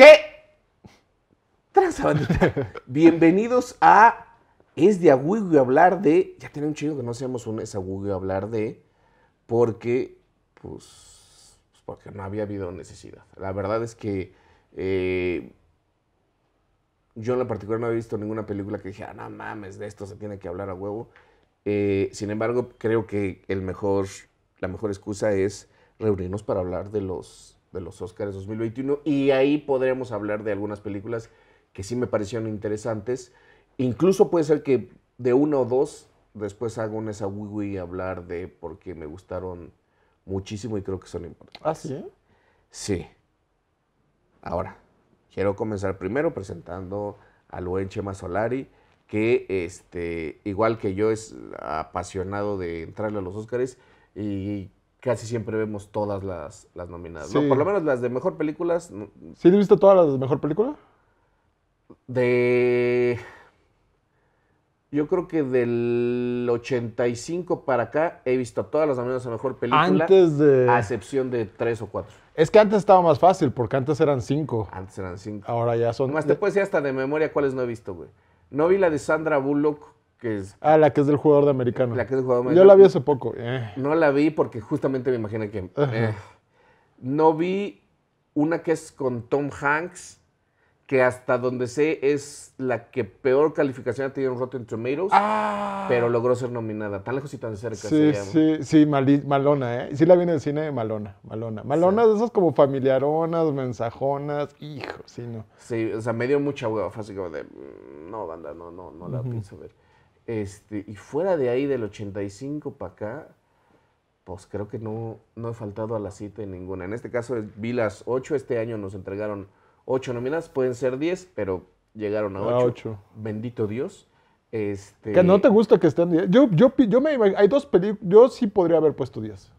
¿Qué? Bienvenidos a Es de Agügo hablar de. Ya tiene un chingo que no seamos un Es Agügo hablar de. Porque, pues, pues, porque no había habido necesidad. La verdad es que eh, yo en la particular no había visto ninguna película que dije, ah, no mames, de esto se tiene que hablar a huevo. Eh, sin embargo, creo que el mejor, la mejor excusa es reunirnos para hablar de los, de los Oscars 2021 y ahí podremos hablar de algunas películas que sí me parecieron interesantes. Incluso puede ser que de uno o dos después hago un esa y hablar de porque me gustaron muchísimo y creo que son importantes. ¿Ah, sí? Sí. Ahora, quiero comenzar primero presentando al buen Chema Solari, que este, igual que yo es apasionado de entrarle a los Oscars y casi siempre vemos todas las, las nominadas. Por lo menos las de mejor películas, ¿Sí viste todas las de mejor película? de... Yo creo que del 85 para acá he visto todas las nominadas a mejor película, Antes de. a excepción de tres o cuatro. Es que antes estaba más fácil, porque antes eran cinco. Antes eran cinco. Ahora ya son. Más te puedes decir hasta de memoria cuáles no he visto, güey. No vi la de Sandra Bullock, que es Ah, la que es del jugador de americano. la que es el jugador Yo americano. la vi hace poco. eh. No la vi porque justamente me imaginé que... eh. No vi una que es con Tom Hanks, que hasta donde sé es la que peor calificación ha tenido en Rotten Tomatoes, Ah. pero logró ser nominada. Tan lejos y tan cerca Sí, sí, sí, mali- malona, ¿eh? Sí la vi en el cine, malona, malona. Malona de esas como familiaronas, mensajonas, hijo, sí, no. Sí, o sea, me dio mucha hueva, así como de, mm, no, banda, no, no, no la pienso ver. Este, y fuera de ahí, del 85 para acá, pues creo que no, no he faltado a la cita en ninguna. En este caso vi las 8, este año nos entregaron 8 nominadas, pueden ser 10, pero llegaron a A 8. ocho. Bendito Dios. Este, Que no te gusta que estén 10. Yo, yo, yo me hay dos películas, yo sí podría haber puesto 10.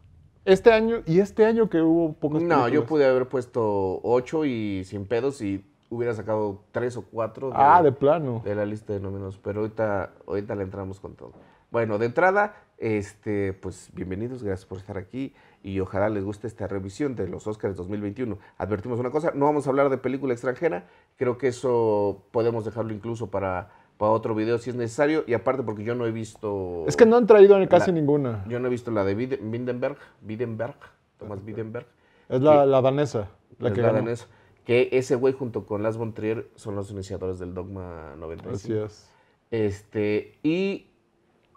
Este año y este año que hubo pocas No, yo pude haber puesto 8 y sin pedos y hubiera sacado 3 o 4 Ah, de plano. de la lista de nominados, pero ahorita, ahorita le entramos con todo. Bueno, de entrada, este, pues bienvenidos, gracias por estar aquí y ojalá les guste esta revisión de los Oscars 2021. Advertimos una cosa, no vamos a hablar de película extranjera, creo que eso podemos dejarlo incluso para, para otro video si es necesario y aparte porque yo no he visto... Es que no han traído casi La- ninguna. Yo no he visto la de Bide- Bindenberg, Bidenberg, Thomas Bidenberg. Es la, que- la danesa, la es que la danesa, que ese güey junto con Las Trier son los iniciadores del Dogma 95. Así es. Este, y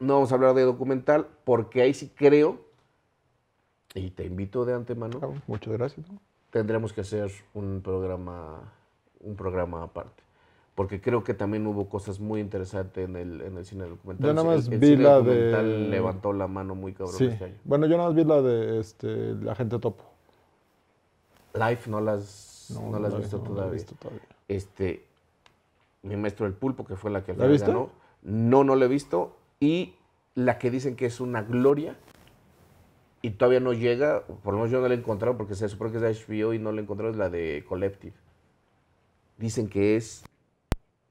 no vamos a hablar de documental porque ahí sí creo, y te invito de antemano, Ah, Muchas gracias. ¿no? tendremos que hacer un programa, un programa aparte. Porque creo que también hubo cosas muy interesantes en el, en el cine documental. Yo nada El- más el vi cine la documental de- levantó la mano muy cabrón Sí. este año. Bueno, yo nada más vi la de este, la gente topo. Life no las, no, las la he visto no la he todavía. visto todavía. Este, mi maestro el pulpo, que fue la que al ¿La final viste? ganó. No, no la he visto. Y la que dicen que es una gloria y todavía no llega, por lo menos yo no la he encontrado porque se supone que es de HBO y no la he encontrado, es la de Collective. Dicen que es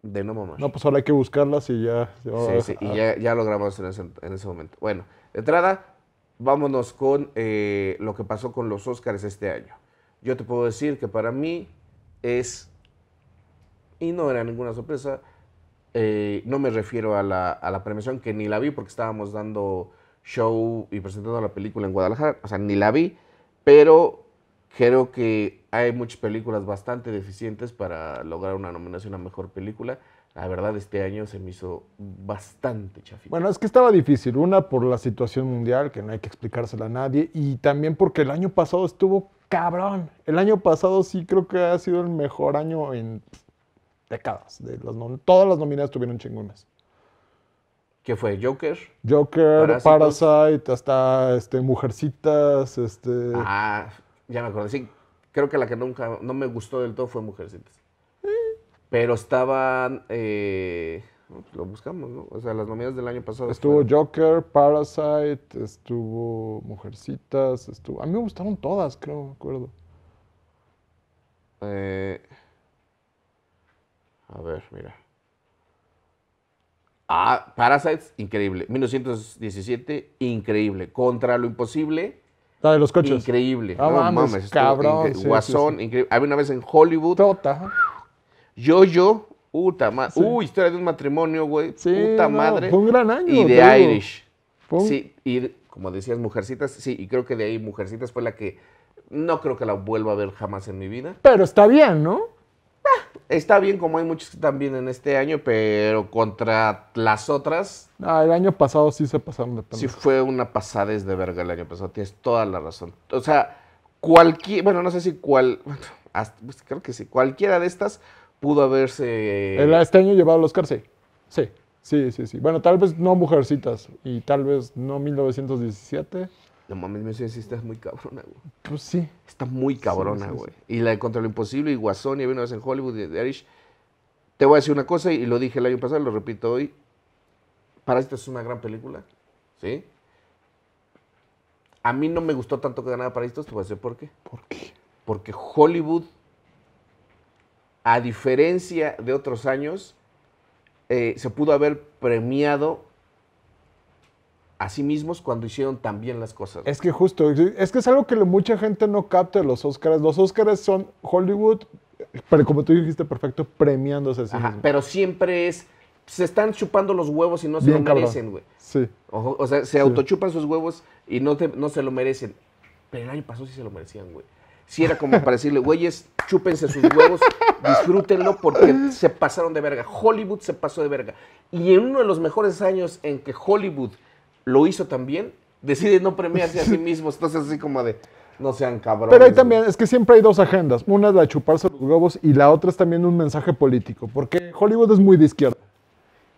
de no mamá. No, pues ahora hay que buscarlas y ya. ya- Sí, sí, y ya, ya lo grabamos en ese, en ese momento. Bueno, de entrada, vámonos con eh, lo que pasó con los Oscars este año. Yo te puedo decir que para mí es, y no era ninguna sorpresa, eh, no me refiero a la, a la premiación, que ni la vi porque estábamos dando show y presentando la película en Guadalajara, o sea, ni la vi, pero creo que hay muchas películas bastante deficientes para lograr una nominación a Mejor Película. La verdad, este año se me hizo bastante chafita. Bueno, es que estaba difícil. Una por la situación mundial, que no hay que explicársela a nadie. Y también porque el año pasado estuvo cabrón. El año pasado sí creo que ha sido el mejor año en décadas. De todas las nominadas estuvieron chingonas. ¿Qué fue? ¿Joker? Joker, Parásitos. Parasite, hasta este, Mujercitas, este... Ah, ya me acordé. Sí, creo que la que nunca, no me gustó del todo fue Mujercitas. Pero estaban, eh, no, pues lo buscamos, ¿no? O sea, las nominadas del año pasado. Estuvo fueron- Joker, Parasite, estuvo Mujercitas, estuvo... A mí me gustaron todas, creo, me acuerdo. Eh, a ver, mira. Ah, Parasites, increíble. 1917, increíble. Contra lo imposible, La de los coches. Increíble. Ah, no mames, mames, cabrón, incre- sí, sí, Guasón, increíble. Había una vez en Hollywood. Tota. Yo-Yo, puta madre. Sí. Uy, historia de un matrimonio, güey. Sí, puta no, madre. fue un gran año, Y de. Irish. Un- Sí, y como decías, Mujercitas, sí, y creo que de ahí Mujercitas fue la que no creo que la vuelva a ver jamás en mi vida. Pero está bien, ¿no? Está bien, como hay muchos que están bien en este año, pero contra las otras, Ah, el año pasado sí se pasaron de sí pendejo. fue una pasadez de verga el año pasado. Tienes toda la razón. O sea, cualquier, bueno, no sé si cual, bueno, hasta- pues creo que sí, cualquiera de estas pudo haberse... El- este año llevado al Oscar, sí. Sí, sí, sí, sí. Bueno, tal vez no Mujercitas y tal vez no 1917. No mames, me sí está muy cabrona, güey. Pues sí. Está muy cabrona, sí, sí. güey. Y la de Contra lo Imposible y Guasón y había una vez en Hollywood y de Irish. Te voy a decir una cosa y lo dije el año pasado, lo repito hoy. Parásitos es una gran película, ¿sí? A mí no me gustó tanto que ganara Parásitos, te voy a decir por qué. ¿Por qué? Porque Hollywood, a diferencia de otros años, eh, se pudo haber premiado a sí mismos cuando hicieron tan bien las cosas. Es que justo, es que es algo que mucha gente no capta de los Oscars. Los Oscars son Hollywood, pero como tú dijiste perfecto, premiándose a sí Ajá, mismo. pero siempre es. Se están chupando los huevos y no se Bien lo merecen, güey. Sí. O, sea, se autochupan sus huevos y no, te- no se lo merecen. Pero el año pasado sí se lo merecían, güey. Sí era como para decirle, güeyes, chúpense sus huevos, disfrútenlo porque se pasaron de verga. Hollywood se pasó de verga. Y en uno de los mejores años en que Hollywood lo hizo también, decide no premiarse a sí mismos. Entonces así como de, no sean cabrones. Pero hay güey. también, es que siempre hay dos agendas. Una es la de chuparse los huevos y la otra es también un mensaje político. Porque Hollywood es muy de izquierda.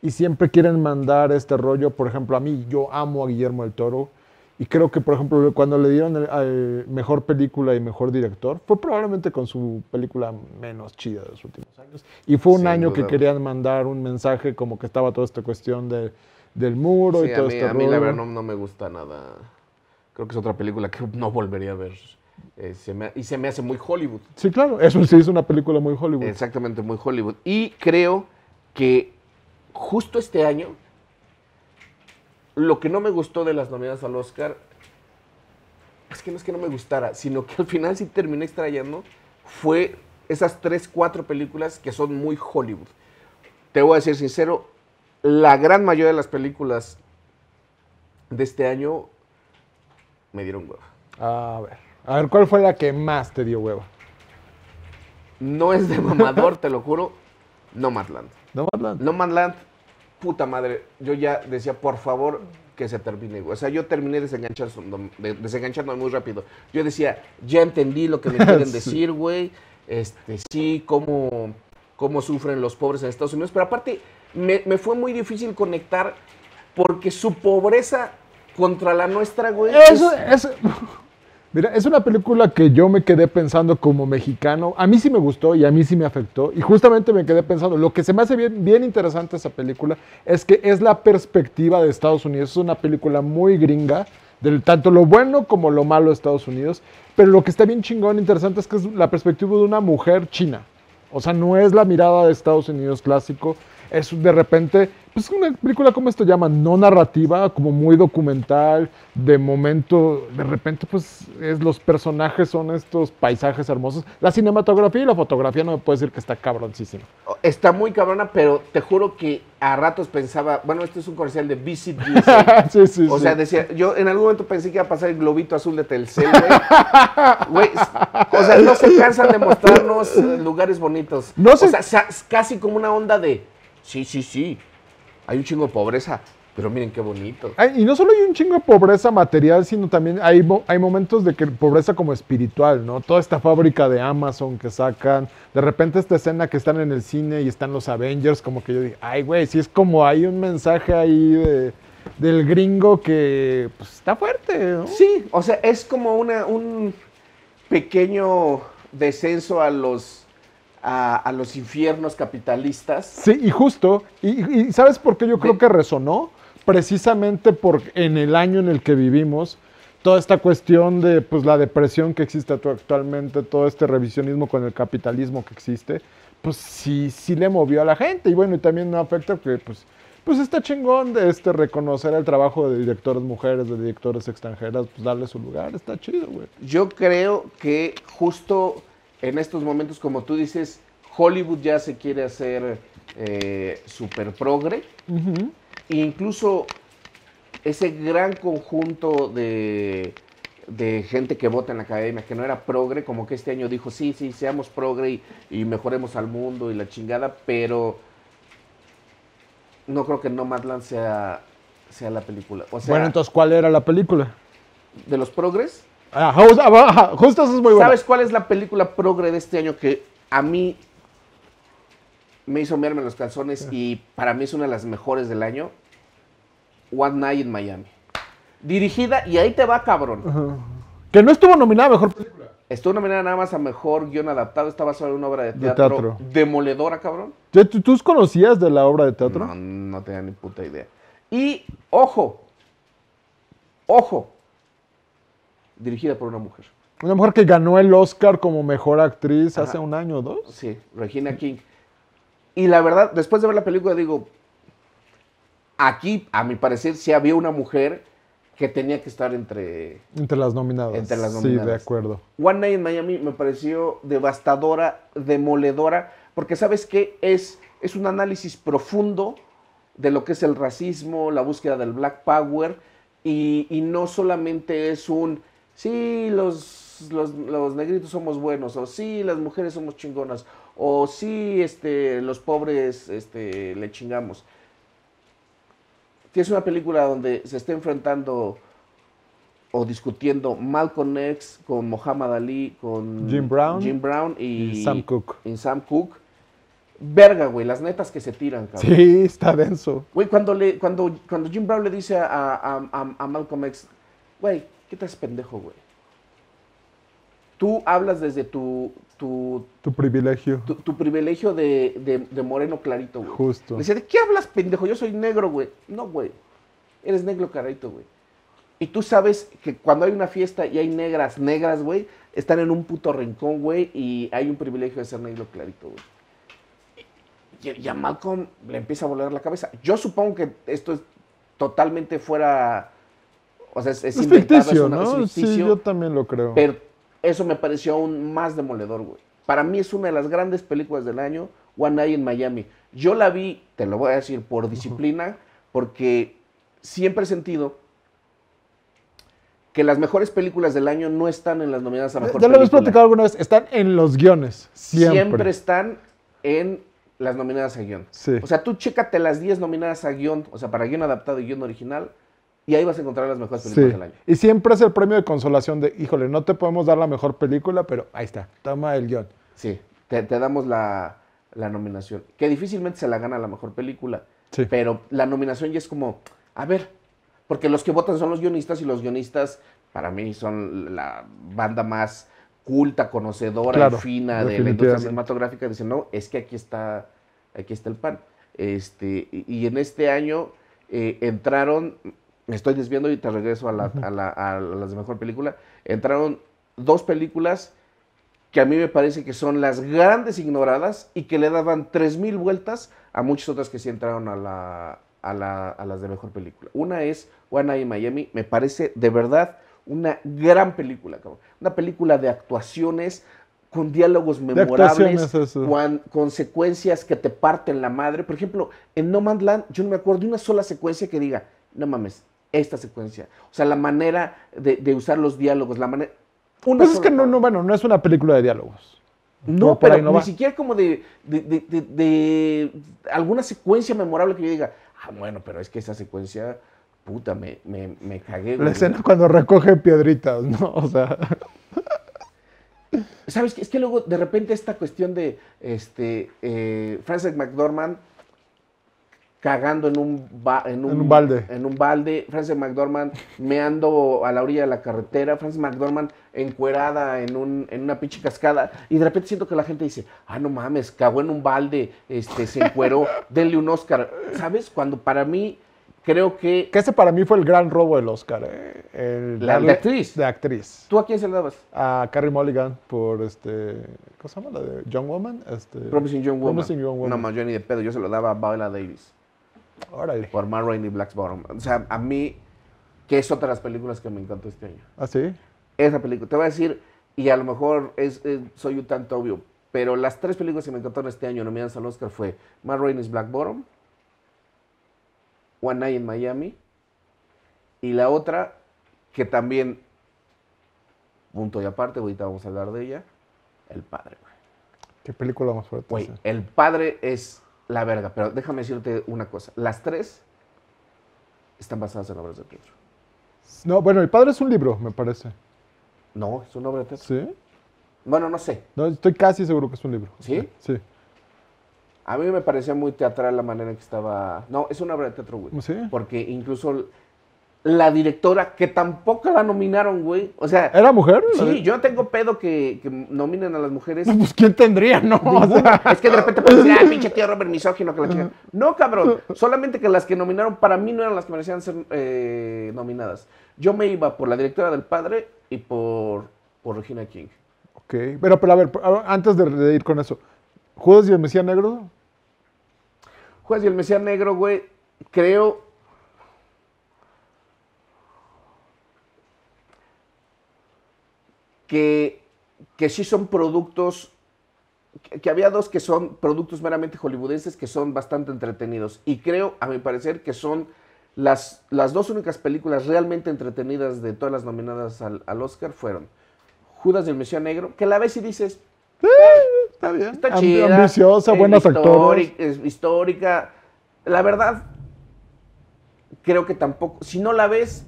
Y siempre quieren mandar este rollo. Por ejemplo, a mí, yo amo a Guillermo del Toro. Y creo que, por ejemplo, cuando le dieron el, mejor película y mejor director, fue probablemente con su película menos chida de los últimos años. Y fue un Sin año que querían mandar un mensaje como que estaba toda esta cuestión de- del muro Sí, y a todo mí, este a mí la verdad no, no me gusta nada. Creo que es otra película que no volvería a ver. Eh, se me- y se me hace muy Hollywood. Sí, claro, eso sí es una película muy Hollywood. Exactamente, muy Hollywood. Y creo que justo este año, lo que no me gustó de las nominadas al Oscar, es que no es que no me gustara, sino que al final sí terminé extrayendo, fue esas tres, cuatro películas que son muy Hollywood. Te voy a decir sincero, la gran mayoría de las películas de este año me dieron hueva. A ver, a ver, ¿cuál fue la que más te dio hueva? No es de mamador, te lo juro, Nomadland. Nomadland. Nomadland, puta madre, yo ya decía, por favor, que se termine, güey. O sea, yo terminé desenganchando- de- desenganchándome muy rápido. Yo decía, ya entendí lo que me quieren Sí. decir, güey. Este, sí, cómo, cómo sufren los pobres en Estados Unidos. Pero aparte, me, me fue muy difícil conectar porque su pobreza contra la nuestra, güey. Eso, es- es, mira, es una película que yo me quedé pensando como mexicano. A mí sí me gustó y a mí sí me afectó. Y justamente me quedé pensando, lo que se me hace bien, bien interesante esa película es que es la perspectiva de Estados Unidos. Es una película muy gringa, del tanto lo bueno como lo malo de Estados Unidos. Pero lo que está bien chingón, interesante, es que es la perspectiva de una mujer china. O sea, no es la mirada de Estados Unidos clásico. Es de repente, pues una película como esto llaman, no narrativa, como muy documental, de momento, de repente, pues es, los personajes son estos paisajes hermosos. La cinematografía y la fotografía no me puede decir que está cabroncísima. Está muy cabrona, pero te juro que a ratos pensaba, bueno, esto es un comercial de Visit USA. sí, sí, O sí. sea, decía, yo en algún momento pensé que iba a pasar el globito azul de Telcel, güey. O sea, no se cansan de mostrarnos eh, lugares bonitos. No se- O sea, casi como una onda de, sí, sí, sí, hay un chingo de pobreza, pero miren qué bonito. Ay, y no solo hay un chingo de pobreza material, sino también hay, hay momentos de que pobreza como espiritual, ¿no? Toda esta fábrica de Amazon que sacan, de repente esta escena que están en el cine y están los Avengers, como que yo dije, ay, güey, sí es como hay un mensaje ahí de- del gringo que pues, está fuerte, ¿no? Sí, o sea, es como una, un pequeño descenso a los, a, a los infiernos capitalistas. Sí, y justo, y, y ¿sabes por qué yo creo De- que resonó? Precisamente por en el año en el que vivimos, toda esta cuestión de pues, la depresión que existe actu- actualmente, todo este revisionismo con el capitalismo que existe, pues sí, sí le movió a la gente. Y bueno, y también no afecta que pues Pues está chingón de este reconocer el trabajo de directores mujeres, de directores extranjeras, pues darle su lugar, está chido, güey. Yo creo que justo en estos momentos, como tú dices, Hollywood ya se quiere hacer eh, super progre. E incluso ese gran conjunto de, de gente que vota en la academia, que no era progre, como que este año dijo, sí, sí, seamos progre y, y mejoremos al mundo y la chingada, pero no creo que Nomadland sea, sea la película. O sea, bueno, entonces, ¿cuál era la película? de los progres, Ah, ah, es muy bueno. ¿sabes cuál es la película progre de este año que a mí me hizo mearme los calzones y para mí es una de las mejores del año? One Night in Miami. Dirigida, y ahí te va, cabrón. Que no estuvo nominada a mejor película. Estuvo nominada nada más a mejor guion adaptado. Está basada en una obra de De teatro, teatro. demoledora, cabrón. ¿Tú, tú- tú conocías de la obra de teatro? No, no tenía ni puta idea. Y, ojo, ojo, dirigida por una mujer. Una mujer que ganó el Oscar como mejor actriz Ajá. hace un año o dos. Sí, Regina King. Y la verdad, después de ver la película, digo, aquí, a mi parecer, sí había una mujer que tenía que estar entre... Entre las nominadas. Entre las Sí, de nominadas. acuerdo. One Night in Miami me pareció devastadora, demoledora, porque sabes qué es, es un análisis profundo de lo que es el racismo, la búsqueda del Black Power, y, y no solamente es un, sí, los, los, los negritos somos buenos, o sí, las mujeres somos chingonas, o sí, este, los pobres este, le chingamos. Que es una película donde se está enfrentando o discutiendo Malcolm X con Muhammad Ali, con Jim Brown Jim Brown y, y Sam Cooke. y Sam Cooke. Verga, güey, las netas que se tiran, cabrón. Sí, está denso. Güey, cuando, le, cuando, cuando Jim Brown le dice a, a, a- a Malcolm X, güey, ¿qué te haces pendejo, güey? Tú hablas desde tu, tu, Tu privilegio. tu, tu privilegio de, de- de moreno clarito, güey. Justo. Decía, ¿de qué hablas, pendejo? Yo soy negro, güey. No, güey. Eres negro clarito, güey. Y tú sabes que cuando hay una fiesta y hay negras, negras, güey, están en un puto rincón, güey, y hay un privilegio de ser negro clarito, güey. Y, y a Malcolm le empieza a volar la cabeza. Yo supongo que esto es totalmente fuera. O sea, es, es Es ficticio, una- es ¿no? Sí, yo también lo creo. pero eso me pareció aún más demoledor, güey. Para mí es una de las grandes películas del año, One Night in Miami. Yo la vi, te lo voy a decir, por disciplina, porque siempre he sentido que las mejores películas del año no están en las nominadas a mejor ya lo habías película. platicado alguna vez. Están en los guiones. Siempre. Siempre están en las nominadas a guion. Sí. O sea, tú chécate las 10 nominadas a guion, o sea, para guion adaptado y guion original, y ahí vas a encontrar las mejores películas Sí. del año. Y siempre es el premio de consolación de, híjole, no te podemos dar la mejor película, pero ahí está, toma el guion. Sí, te, te damos la, la nominación. Que difícilmente se la gana la mejor película. Sí. Pero la nominación ya es como, a ver, porque los que votan son los guionistas y los guionistas, para mí, son la banda más culta, conocedora Claro, y fina de la industria cinematográfica. Dicen, no, es que aquí está, aquí está el pan. Este, y, y en este año eh, entraron, me estoy desviando y te regreso a, la, a, la- a las de mejor película, entraron dos películas que a mí me parece que son las grandes ignoradas y que le daban 3.000 vueltas a muchas otras que sí entraron a, la, a, la- a las de mejor película. Una es One in Miami, me parece de verdad una gran película, cabrón. Una película de actuaciones con diálogos memorables, con, con secuencias que te parten la madre. Por ejemplo, en No Man's Land yo no me acuerdo de una sola secuencia que diga, no mames, esta secuencia. O sea, la manera de, de usar los diálogos, la manera... una Pues es que no, no, bueno, no es una película de diálogos. No, pero no ni va. siquiera como de, de, de- alguna secuencia memorable que yo diga, ah, bueno, pero es que esa secuencia, puta, me, me, me cagué. La güey". escena cuando recoge piedritas, ¿no? O sea, ¿Sabes? Es que luego de repente esta cuestión de este, eh, Frances McDormand cagando en un, ba- en, un, En un balde. En un balde. Frances McDormand meando a la orilla de la carretera. Frances McDormand encuerada en, un, en una pinche cascada. Y de repente siento que la gente dice, ah, no mames, cagó en un balde, este, se encueró, denle un Oscar. ¿Sabes? Cuando para mí creo que... que ese para mí fue el gran robo del Oscar. eh, el La- de actriz. De actriz. ¿Tú a quién se le dabas? A Carrie Mulligan por este. ¿Cómo se llama? La de Young Woman. Este, Promising Young Woman. Promising Young Woman. No, más yo ni de pedo. Yo se lo daba a Viola Davis. Órale. por Matt Rainey y Black Bottom. O sea, a mí, que es otra de las películas que me encantó este año. ¿Ah, sí? Esa película, te voy a decir, y a lo mejor es, es- soy un tanto obvio, pero las tres películas que me encantaron este año nominadas al Oscar fue Matt Rainey's Black Bottom, One Night in Miami, y la otra, que también, punto y aparte, ahorita vamos a hablar de ella, El Padre. güey. ¿Qué película más fuerte? Güey. El Padre es la verga, pero déjame decirte una cosa, las tres están basadas en obras de teatro. No, bueno, El Padre es un libro, me parece. No, es una obra de teatro. ¿Sí? Bueno, no sé. No, estoy casi seguro que es un libro. ¿Sí? Sí. A mí me parecía muy teatral la manera en que estaba. No, es una obra de teatro, güey. ¿Sí? Porque incluso la directora, que tampoco la nominaron, güey. O sea, ¿Era mujer? sí, yo no tengo pedo que, que nominen a las mujeres. Pues ¿quién tendría, no? O Ninguna. sea, Es que de repente puedes decir, ah, pinche tío Robert misógino que la chica. No, cabrón. Solamente que las que nominaron para mí no eran las que merecían ser eh, nominadas. Yo me iba por la directora del padre y por, por Regina King. ok, pero, pero a ver, antes de, de ir con eso. ¿Judas y el Mesías Negro? Juez y el Mesías Negro, güey, creo. Que, que sí son productos. Que, que había dos que son productos meramente hollywoodenses que son bastante entretenidos. Y creo, a mi parecer, que son las, las dos únicas películas realmente entretenidas de todas las nominadas al, al Oscar fueron Judas y el Mesías Negro, que la ves y dices, Está bien. Está chida. Ambiciosa, es buenos actores. histórica- Es histórica. La verdad, creo que tampoco. Si no la ves,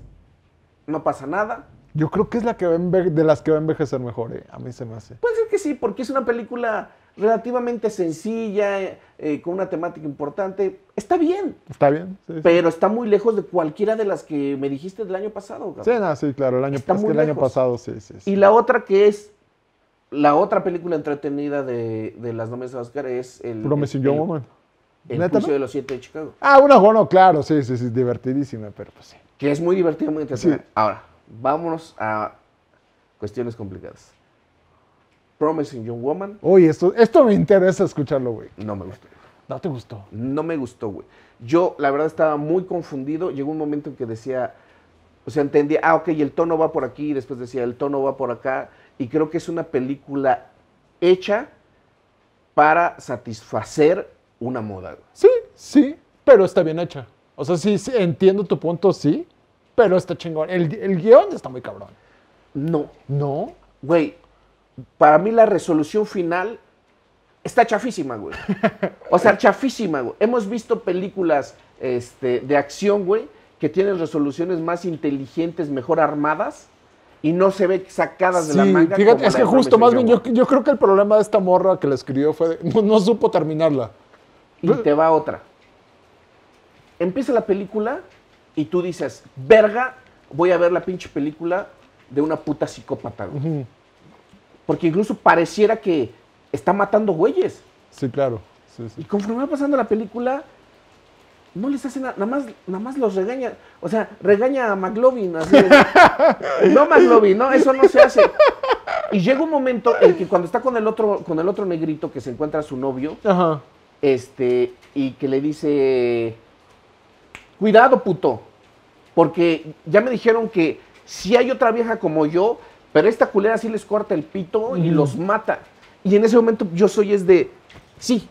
no pasa nada. Yo creo que es la que va de las que va a envejecer mejor, eh. a mí se me hace. Puede ser que sí, porque es una película relativamente sencilla, eh, con una temática importante. Está bien, ¿Está bien? Sí, sí. pero está muy lejos de cualquiera de las que me dijiste del año pasado. cabrón. Sí, no, sí, claro, el año, Está es que muy el año lejos. pasado, sí, sí. sí. Y la otra que es. La otra película entretenida de, de las nominadas al Oscar es el. Promising Young Woman. El ¿Neta, no? de los Siete de Chicago. Ah, una bueno, claro, sí, sí, sí, divertidísima, pero pues sí. Que es muy divertido, muy interesante. Sí. Ahora, vámonos a cuestiones complicadas. Promising Young Woman, Oye, esto, esto me interesa escucharlo, güey. no me gustó. ¿No te gustó? No me gustó, güey. Yo, la verdad, estaba muy confundido. Llegó un momento en que decía, o sea, entendía, ah, ok, el tono va por aquí, y después decía, el tono va por acá. Y creo que es una película hecha para satisfacer una moda. güey. Sí, sí, pero está bien hecha. O sea, sí, sí, entiendo tu punto, sí, pero está chingón. El, el guion está muy cabrón. No, ¿No? Güey, para mí la resolución final está chafísima, güey. O sea, chafísima, güey. Hemos visto películas este, de acción, güey, que tienen resoluciones más inteligentes, mejor armadas, y no se ve sacadas de la manga. fíjate, es que justo, más bien, yo, yo creo que el problema de esta morra que la escribió fue, de- no, no supo terminarla. Y te va otra. Empieza la película y tú dices, verga, voy a ver la pinche película de una puta psicópata, güey. Porque incluso pareciera que está matando güeyes. Sí, claro. Sí, Y conforme va pasando la película, no les hace nada, nada más, nada más los regaña. O sea, regaña a McLovin. Así de, no, McLovin, no, eso no se hace. Y llega un momento en que cuando está con el otro, con el otro negrito que se encuentra a su novio, Ajá. este, y que le dice, cuidado, puto, porque ya me dijeron que si hay otra vieja como yo, pero esta culera sí les corta el pito y Ujú. los mata. Y en ese momento yo soy es de, sí,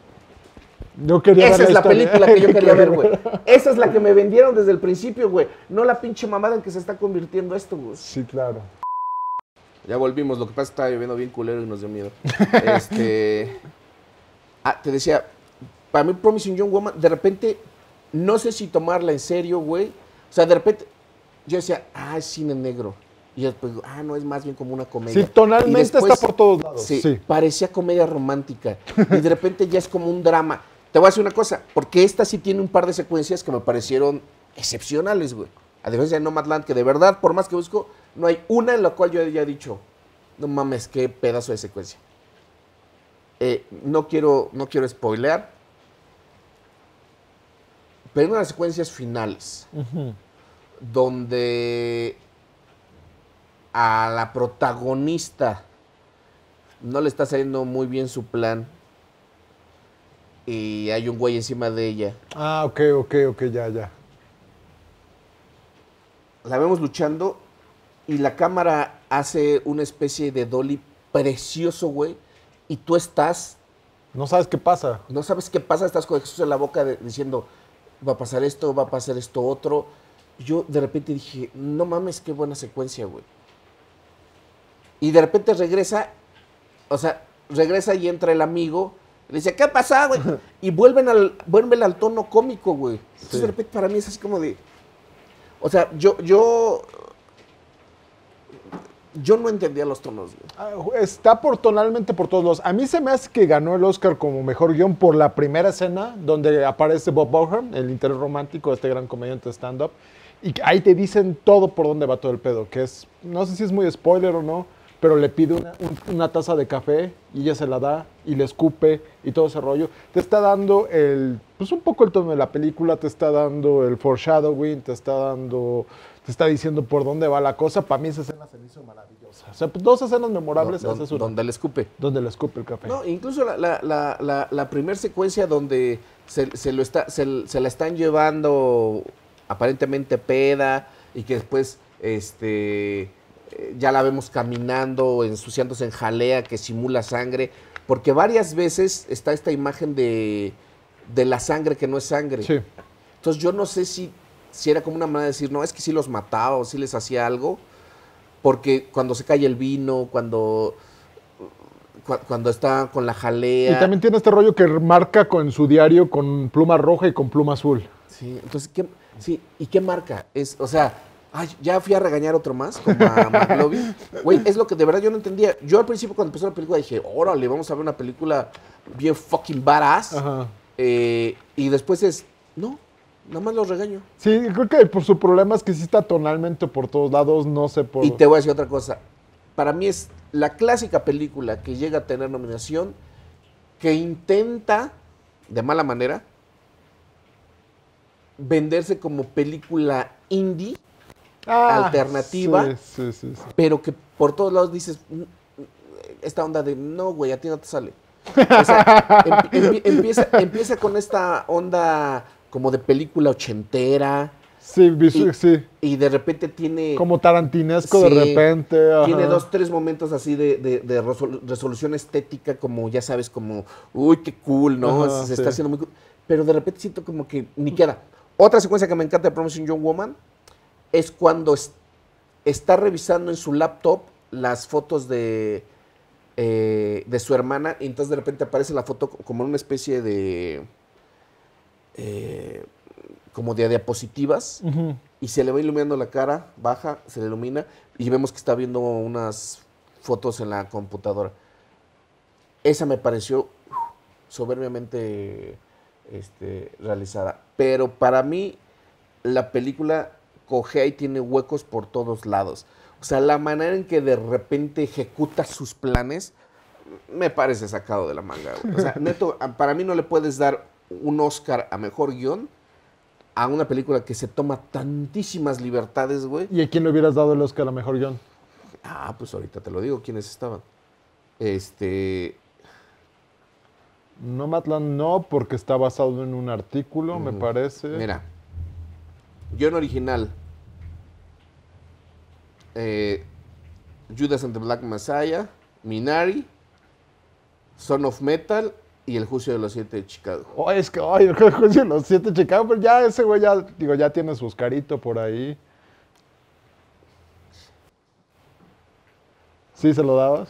Yo quería esa ver es la historia. película que yo quería ver, güey. Esa es la que me vendieron desde el principio, güey. No la pinche mamada en que se está convirtiendo esto, güey. Sí, claro. Ya volvimos, lo que pasa es que estaba lloviendo bien culero y nos dio miedo. este. Ah, te decía, para mí Promising Young Woman, de repente, no sé si tomarla en serio, güey. O sea, de repente, yo decía, ah, es cine negro. Y después, digo, ah, no, es más bien como una comedia. Sí, tonalmente después- está por todos lados. Sí, Sí. parecía comedia romántica. Y de repente ya es como un drama. Te voy a decir una cosa, porque esta sí tiene un par de secuencias que me parecieron excepcionales, güey. A diferencia de Nomadland, que de verdad, por más que busco, no hay una en la cual yo haya dicho, no mames, qué pedazo de secuencia. Eh, no, quiero, no quiero spoilear, pero hay unas secuencias finales donde a la protagonista no le está saliendo muy bien su plan y hay un güey encima de ella. Ah, ok, ok, ok, ya, ya. La vemos luchando y la cámara hace una especie de dolly precioso, güey. Y tú estás, No sabes qué pasa. no sabes qué pasa, estás con Jesús en la boca de- diciendo, va a pasar esto, va a pasar esto otro. Yo de repente dije, no mames, qué buena secuencia, güey. Y de repente regresa, o sea, regresa y entra el amigo. Le dice, ¿qué pasa, güey? Y vuelven al, vuelven al tono cómico, güey. Entonces Sí. de repente para mí es así como de... O sea, yo, yo... Yo no entendía los tonos. Ah, Está por tonalmente por todos lados. A mí se me hace que ganó el Oscar como mejor guion por la primera escena donde aparece Bob Burnham, el interés romántico de este gran comediante stand-up. Y ahí te dicen todo por dónde va todo el pedo. Que es, no sé si es muy spoiler o no, pero le pide una, un- una taza de café y ella se la da y le escupe y todo ese rollo. Te está dando el, pues un poco el tono de la película, te está dando el foreshadowing, te está dando, te está diciendo por dónde va la cosa. Para mí esa escena se me hizo maravillosa. O sea, pues, dos escenas memorables, Don- una. donde le escupe. Donde le escupe el café. No, incluso la, la, la, la, la primera secuencia donde se, se lo está, se, se la están llevando aparentemente peda y que después este eh, ya la vemos caminando, ensuciándose en jalea que simula sangre, porque varias veces está esta imagen de, de la sangre que no es sangre. Sí. Entonces yo no sé si, si era como una manera de decir, no, es que sí los mataba o sí les hacía algo, porque cuando se cae el vino, cuando, cu- cuando está con la jalea. Y también tiene este rollo que marca con su diario con pluma roja y con pluma azul. Sí, entonces, ¿qué, sí, ¿y qué marca? Es, o sea, ay, ya fui a regañar otro más, como a McLovin. Güey, es lo que de verdad yo no entendía. Yo al principio cuando empezó la película dije, órale, vamos a ver una película bien fucking badass. Ajá. Eh, y después es, no, nada más los regaño. Sí, creo que por su problema es que sí está tonalmente por todos lados, no sé por... Y te voy a decir otra cosa. Para mí es la clásica película que llega a tener nominación, que intenta, de mala manera, venderse como película indie, Ah, alternativa. Sí, sí, sí. pero que por todos lados dices, "Mm, mm, esta onda de, no, güey, a ti no te sale. O sea, em- empie- empieza, empieza con esta onda como de película ochentera Sí, Y- sí. y de repente tiene... Como tarantinesco de Sí, repente. ajá. Tiene dos, tres momentos así de, de- de resol- resolución estética, como ya sabes, como, uy, qué cool, ¿no? Ajá, Se sí. está haciendo muy cool. Pero de repente siento como que ni queda. Otra secuencia que me encanta de Promising Young Woman es cuando es- está revisando en su laptop las fotos de, eh, de su hermana y entonces de repente aparece la foto co- como en una especie de... eh, como de diapositivas y se le va iluminando la cara, baja, se le ilumina y vemos que está viendo unas fotos en la computadora. Esa me pareció soberbiamente este, realizada. Pero para mí la película cojea y tiene huecos por todos lados. O sea, la manera en que de repente ejecuta sus planes me parece sacado de la manga. güey. O sea, neto, para mí no le puedes dar un Oscar a mejor guion a una película que se toma tantísimas libertades, güey. ¿Y a quién le hubieras dado el Oscar a mejor guion? Ah, pues ahorita te lo digo, quiénes estaban. Este, Nomadland no, porque está basado en un artículo, me parece. mira, guion original. eh, Judas and the Black Messiah, Minari, Son of Metal y El Juicio de los Siete de Chicago. Oh, es que, ay, el juicio de los siete Chicago, pero ya ese güey ya, digo, ya tiene su Oscarito por ahí. ¿Sí se lo dabas?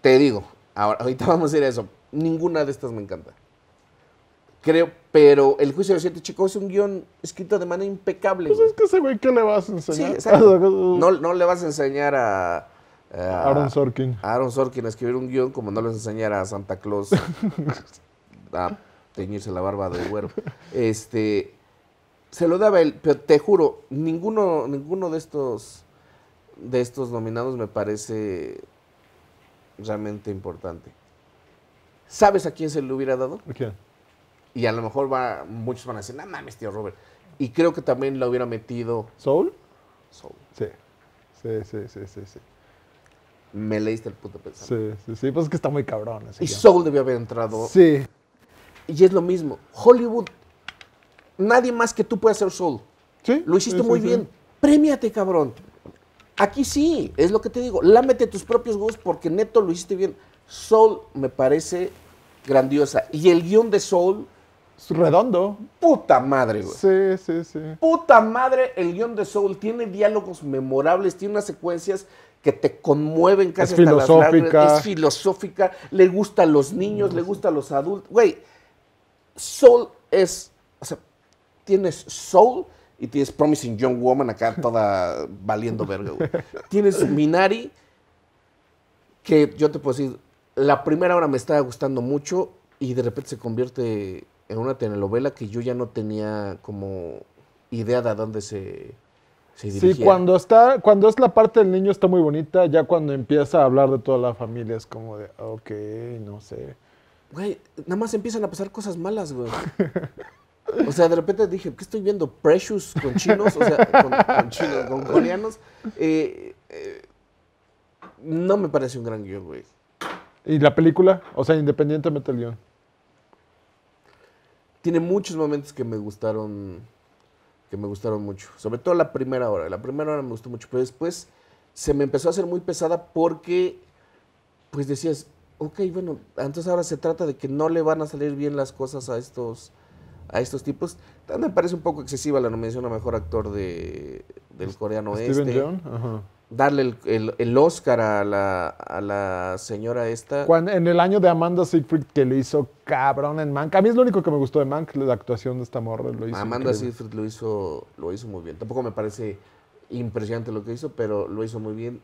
Te digo, ahora, ahorita vamos a ir a eso. Ninguna de estas me encanta. Creo, pero El Juicio de los Siete de Chicago es un guion escrito de manera impecable. Pues güey. es que ese güey, ¿qué le vas a Sí, enseñar? exacto. No, no le vas a enseñar a, a- Aaron Sorkin. a Aaron Sorkin a escribir un guion como no le vas a a Santa Claus a teñirse la barba de güero. Este, se lo daba él, pero te juro, ninguno, ninguno de estos, de estos nominados me parece realmente importante. ¿Sabes a quién se le hubiera dado? ¿Quién? Y a lo mejor va, muchos van a decir, no mames, tío Robert. Y creo que también lo hubiera metido ¿Soul? Soul. Sí. Sí, sí, sí, sí, sí. Me leíste el puto pensamiento. Sí, sí, sí, pues es que está muy cabrón. Y. Soul debió haber entrado. Sí, Y es lo mismo. Hollywood, nadie más que tú puede hacer Soul. sí. Lo hiciste sí, sí, muy sí. bien. Premiate, cabrón. Aquí sí, es lo que te digo. Lámete tus propios huevos porque neto lo hiciste bien. Soul me parece grandiosa. Y el guion de Soul, Es redondo. puta madre, güey. Sí, sí, sí. Puta madre, el guion de Soul tiene diálogos memorables, tiene unas secuencias que te conmueven casi Es hasta las filosófica. lágrimas, Es filosófica, le gusta a los niños, le gusta a los adultos. Güey, Soul es, o sea, tienes Soul y tienes Promising Young Woman acá toda valiendo verga, güey. Tienes Minari, que yo te puedo decir, la primera hora me estaba gustando mucho y de repente se convierte en una telenovela que yo ya no tenía como idea de a dónde se, Sí, cuando está, cuando es la parte del niño está muy bonita, ya cuando empieza a hablar de toda la familia es como de, ok, no sé. Güey, nada más empiezan a pasar cosas malas, güey. O sea, de repente dije, ¿qué estoy viendo? Precious con chinos, o sea, con, con chinos, con coreanos. Eh, eh, no me parece un gran guion, güey. ¿Y la película? O sea, independientemente del guion. Tiene muchos momentos que me gustaron, que me gustaron mucho. Sobre todo la primera hora. La primera hora me gustó mucho, pero después se me empezó a hacer muy pesada porque, pues decías, ok, bueno, entonces ahora se trata de que no le van a salir bien las cosas a estos, a estos tipos. También me parece un poco excesiva la nominación a mejor actor de, del coreano Steven este. Ajá. Darle el, el- el Oscar a la, a la señora esta. Cuando- en el año de Amanda Seyfried que le hizo cabrón en Mank. A mí es lo único que me gustó de Mank, la actuación de esta morra. Lo hizo Amanda increíble. Seyfried lo hizo, lo hizo muy bien. Tampoco me parece impresionante lo que hizo, pero lo hizo muy bien.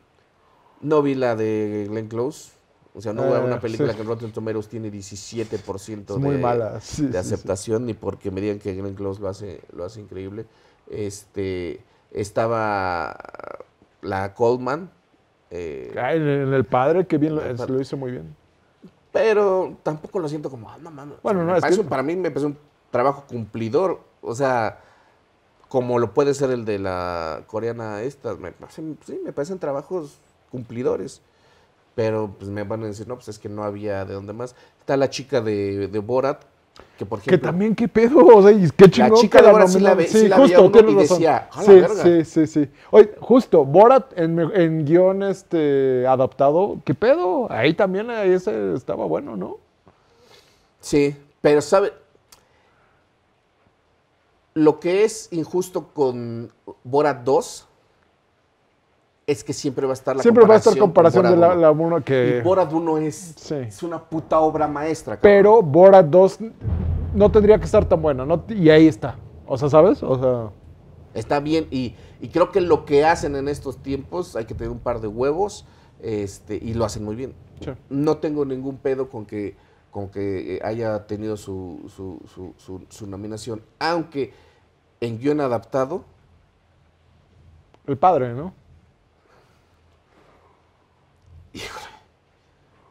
No vi la de Glenn Close. O sea, no veo Eh, una película sí. que en Rotten Tomatoes tiene 17% Es muy de, mala. sí, de sí. aceptación, ni porque me digan que Glenn Close lo hace, lo hace increíble. Este, estaba la Coleman, eh, en el el padre, que bien lo, es- hizo muy bien. pero tampoco lo siento como, ah, no mames. Bueno, no, es que- para mí me parece un trabajo cumplidor. O sea, como lo puede ser el de la coreana esta. Me parecen, sí, me parecen trabajos cumplidores. Pero pues me van a decir, no, pues es que no había de dónde más. Está la chica de, de Borat, que por Que ejemplo. también, qué pedo, o sea, y qué chingón. chica que de la ahora sí la nominaron. ve- Sí, sí la veía justo, uno tienes y razón. decía, "A la sí, verga". sí, sí, sí. Oye, justo, Borat en, guion este, adaptado, ¿qué pedo? Ahí también ahí ese estaba bueno, ¿no? Sí, pero sabe. Lo que es injusto con Borat 2 es que siempre va a estar la Siempre va a estar comparación con de la, Borat la 1. uno que... Y Borat 1 es, Sí. es una puta obra maestra. cabrón. Pero Borat 2 no tendría que estar tan buena, ¿no? Y ahí está. O sea, ¿sabes? O sea, Está bien y, y creo que lo que hacen en estos tiempos hay que tener un par de huevos este, y lo hacen muy bien. sí. No tengo ningún pedo con que, con que eh, haya tenido su, su, su- su- su nominación, aunque en guion adaptado el padre, ¿no?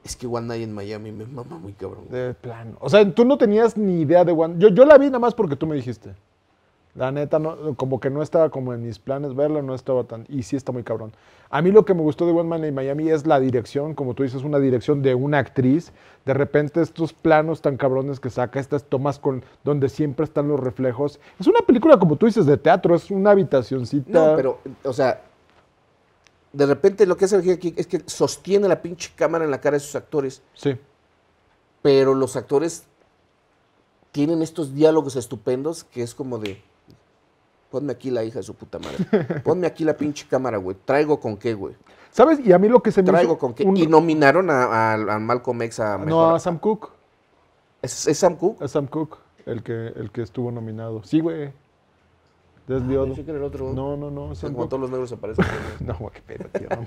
Es que One Night en Miami me mama muy cabrón. De plano. O sea, tú no tenías ni idea de One. Yo, yo la vi nada más porque tú me dijiste. La neta, no, como que no estaba como en mis planes verla, no estaba tan. Y sí está muy cabrón. A mí lo que me gustó de One Man in Miami es la dirección, como tú dices, una dirección de una actriz. De repente, estos planos tan cabrones que saca, estas tomas con donde siempre están los reflejos. Es una película, como tú dices, de teatro, es una habitacioncita. No, pero, o sea, de repente lo que hace aquí es que sostiene la pinche cámara en la cara de sus actores, Sí. pero los actores tienen estos diálogos estupendos que es como de, ponme aquí la hija de su puta madre, ponme aquí la pinche cámara, güey, traigo con qué, güey, ¿Sabes? Y a mí lo que se me traigo hizo con qué. un- Y nominaron a, a- a Malcolm X a No, mejor. a Sam Cooke. ¿Es, es Sam Cooke? A Sam Cooke, el que, el que estuvo nominado. Sí, güey. Desviado. Pensé que era el otro. No, no, no. Sam como todos los negros se parecen. No, qué pedo, tío. no.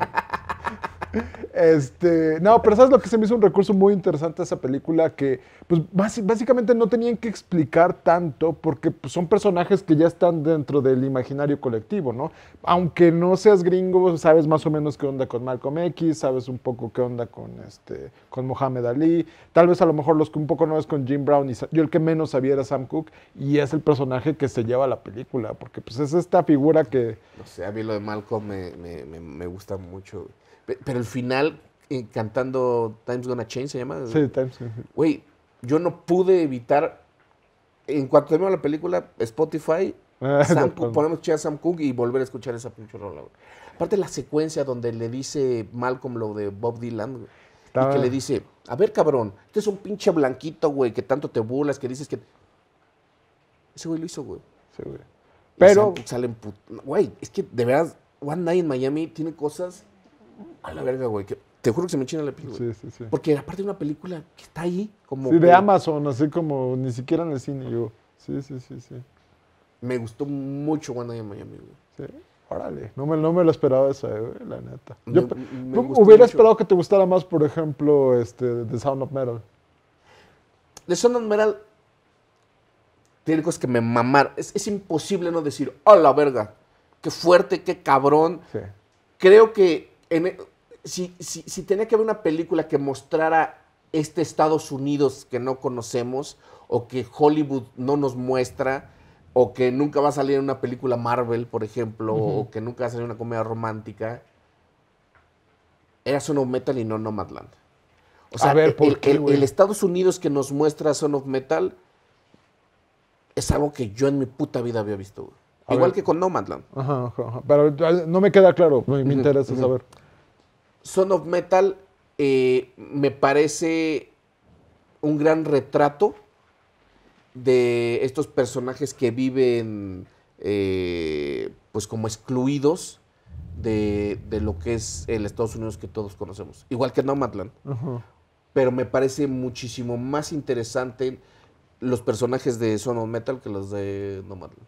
Este, no, pero ¿sabes lo que se me hizo un recurso muy interesante esa película? Que, pues, básicamente no tenían que explicar tanto porque pues, son personajes que ya están dentro del imaginario colectivo, ¿no? Aunque no seas gringo, sabes más o menos qué onda con Malcolm X, sabes un poco qué onda con, este, con Mohamed Ali, tal vez a lo mejor los que un poco no es con Jim Brown, y yo el que menos sabía era Sam Cooke, y es el personaje que se lleva la película, porque pues es esta figura que... No sé, a mí lo de Malcolm me, me- me- me gusta mucho. Pero el final eh, cantando Time's Gonna Change, ¿se llama? Sí, Times. sí, sí. Güey, yo no pude evitar, en cuanto terminó la película, Spotify, Ah, Sam pronto. ponemos a Sam Cooke y volver a escuchar esa pinche rola, güey. Aparte la secuencia donde le dice Malcolm lo de Bob Dylan, güey, y que le dice, a ver, cabrón, este es un pinche blanquito, güey, que tanto te burlas, que dices que... Ese güey lo hizo, güey. Sí, güey. Pero- Sam Cooke sale en put- Güey, es que de verdad, One Night in Miami tiene cosas... A la verga, güey, que te juro que se me enchina la piel, güey. Sí, sí, sí. Porque aparte de una película que está ahí, como... Sí, de Amazon, así como ni siquiera en el cine yo. Sí, sí, sí, sí. Me gustó mucho One Night Miami, güey. Sí. Órale, no me, no me lo esperaba esa, eh, güey, la neta. Me- Yo me hubiera mucho. esperado que te gustara más, por ejemplo, este, The Sound of Metal. The Son of Metal tiene cosas que me mamaron. Es, es imposible no decir, ¡a la verga! ¡Qué fuerte, qué cabrón! Sí. Creo que en e- si, si- si tenía que haber una película que mostrara este Estados Unidos que no conocemos, o que Hollywood no nos muestra, o que nunca va a salir en una película Marvel, por ejemplo, o que nunca va a salir en una comedia romántica, era Son of Metal y no Nomadland. O sea, A ver, el- ¿por el, qué, el- güey? el Estados Unidos que nos muestra Son of Metal es algo que yo en mi puta vida había visto. Igual ver. que con Nomadland. Ajá, ajá. Pero eh, no me queda claro, me, me interesa saber. Son of Metal eh, me parece un gran retrato de estos personajes que viven eh, pues como excluidos de, de lo que es el Estados Unidos que todos conocemos. Igual que Nomadland. Ajá. Pero me parece muchísimo más interesante los personajes de Son of Metal que los de Nomadland.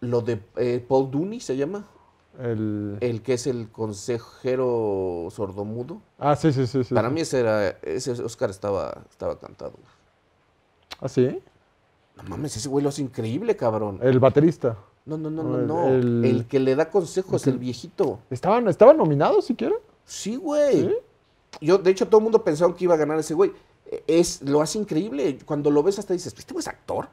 Lo de eh, Paul Dooney se llama. El... El que es el consejero sordomudo. Ah, sí, sí, sí. sí Para sí. mí ese era, ese Oscar estaba, estaba cantado. ¿Ah, sí? No mames, ese güey lo hace increíble, cabrón. El baterista. No, no, no, No, no, el- que le da consejos, el viejito. ¿Estaban, ¿Estaban nominados siquiera? Sí, güey. ¿Sí? Yo, de hecho, todo el mundo pensaba que iba a ganar ese güey. Es, lo hace increíble. Cuando lo ves hasta dices, ¿este güey es actor?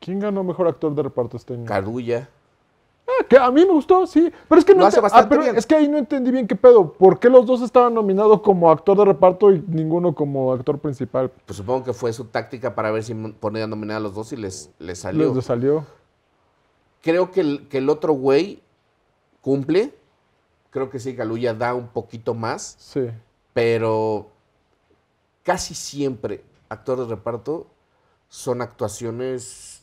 ¿Quién ganó mejor actor de reparto este año? Carulla. Ah, que a mí me gustó, sí. Pero es que no Lo hace ah, bastante pero bien. es que ahí no entendí bien qué pedo. ¿Por qué los dos estaban nominados como actor de reparto y ninguno como actor principal? Pues supongo que fue su táctica para ver si ponían nominar a los dos y les, les salió. Les salió. Creo que el, que el otro güey cumple. Creo que sí, Caluya da un poquito más. Sí. Pero casi siempre actores de reparto son actuaciones,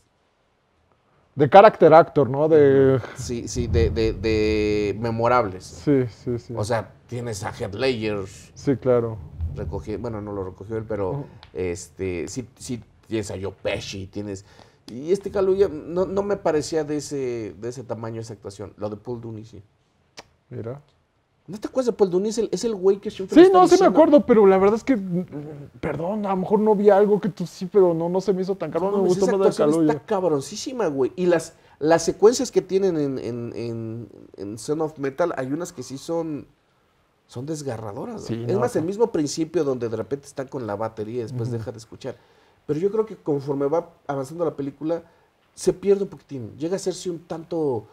De carácter actor, ¿no? De. sí, sí, de, de- de memorables. Sí, sí, sí. O sea, tienes a Heath Ledger, sí, claro. recogí, bueno, no lo recogió él, pero este, sí, sí tienes a Joe Pesci, tienes... Y este Caluya no, no me parecía de ese, de ese tamaño esa actuación. Lo de Paul Dooney, sí. Mira. ¿No te acuerdas de Paul? Es el, es el güey que siempre Sí, no, sí me acuerdo, pero la verdad es que. mm, Perdón, a lo mejor no vi algo que tú sí, pero no, no se me hizo tan caro. No me mames, gustó más de está cabroncísima, güey. Y las, las secuencias que tienen en, en, en, en Son of Metal, hay unas que sí son, son desgarradoras. Sí, es no, más, no. el mismo principio donde de repente están con la batería y después deja de escuchar. Pero yo creo que conforme va avanzando la película, se pierde un poquitín. Llega a serse un tanto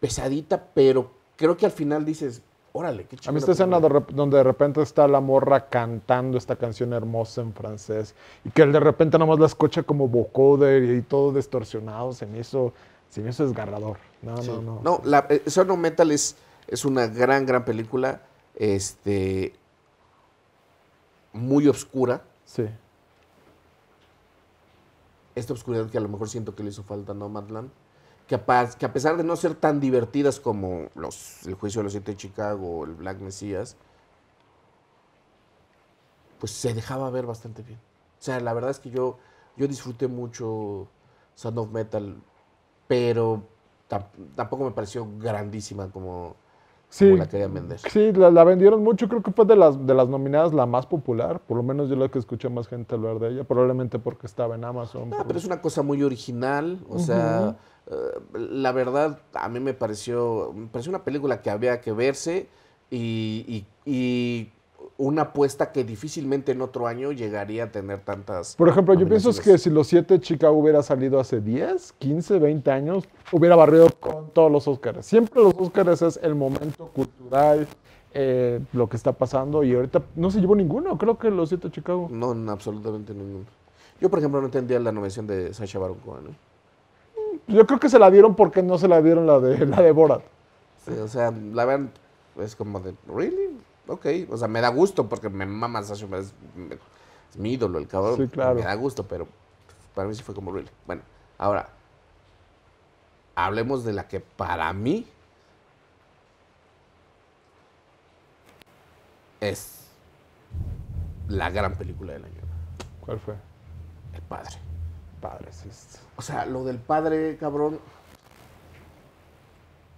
pesadita, pero creo que al final dices, órale, qué chido. A mí esta escena de donde de repente está la morra cantando esta canción hermosa en francés y que él de repente nomás la escucha como vocoder y, todo distorsionado, se me hizo, se me hizo desgarrador. No, Sí. no, no. No, la, eh, Son of Metal es, es una gran, gran película. Este. Muy oscura. Sí. Esta oscuridad que a lo mejor siento que le hizo falta a Nomadland. Que a, pesar de no ser tan divertidas como los, El Juicio de los Siete de Chicago o el Black Messiah, pues se dejaba ver bastante bien. O sea, la verdad es que yo, yo disfruté mucho Sound of Metal, pero tam- tampoco me pareció grandísima como, Sí, como la querían vender. sí la, la vendieron mucho, creo que fue de las, de las nominadas la más popular, por lo menos yo la que escuché más gente hablar de ella, probablemente porque estaba en Amazon. Ah, por- pero es una cosa muy original, o sea, eh, la verdad a mí me pareció, me pareció una película que había que verse y, y- y una apuesta que difícilmente en otro año llegaría a tener tantas. Por ejemplo, yo pienso que si los siete Chicago hubiera salido hace 10, 15, 20 años, hubiera barrido con todos los Oscars. Siempre los Oscars es el momento cultural, eh, lo que está pasando, y ahorita no se llevó ninguno, creo que los siete Chicago. No, en absolutamente ninguno. Yo, por ejemplo, no entendía la nominación de Sacha Baron Cohen. ¿eh? Yo creo que se la dieron porque no se la dieron la de, la de Borat. Sí, o sea, la verdad es como de, ¿really? Ok. O sea, me da gusto porque me mama Baron es, es mi ídolo, el cabrón. Sí, claro. Me da gusto, pero para mí sí fue como, ¿really? Bueno, ahora, hablemos de la que para mí es la gran película del año. ¿Cuál fue? El padre. Padres. es- O sea, lo del padre, cabrón,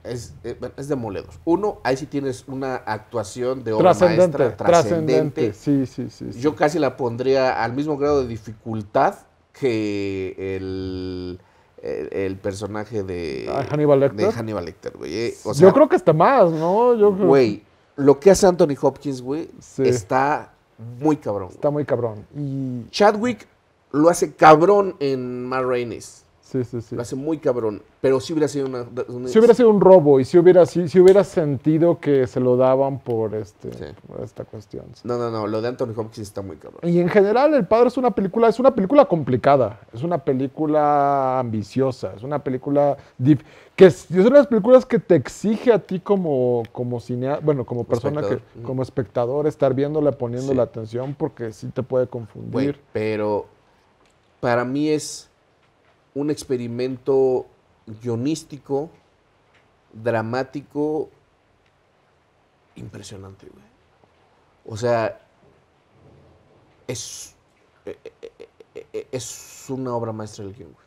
es, eh, es demoledor. Uno, ahí sí tienes una actuación de obra Trascendente, maestra, trascendente. trascendente. Sí, sí, sí. Yo casi la pondría al mismo grado de dificultad que el, el, el personaje de, Hannibal Lecter. de Hannibal Lecter, güey. eh. O sea, Yo creo que está más, ¿no? Yo creo- güey, lo que hace Anthony Hopkins, güey, Sí. está muy cabrón. Está muy cabrón. Y Chadwick lo hace cabrón en Ma Rainey's. Sí, sí, sí. Lo hace muy cabrón. Pero sí hubiera sido una. una- Si hubiera sido un robo y si hubiera, si, si hubiera sentido que se lo daban por, este, Sí. por esta cuestión. No, no, no. Lo de Anthony Hopkins está muy cabrón. Y en general, El Padre es una película, es una película complicada, es una película ambiciosa, es una película que es, es una de las películas que te exige a ti como, como cinea, bueno, como persona que, como espectador, estar viéndola, poniendo Sí. la atención, porque sí te puede confundir. pero para mí es un experimento guionístico, dramático, impresionante, güey. O sea, es, eh, eh, eh, es una obra maestra del guion, güey.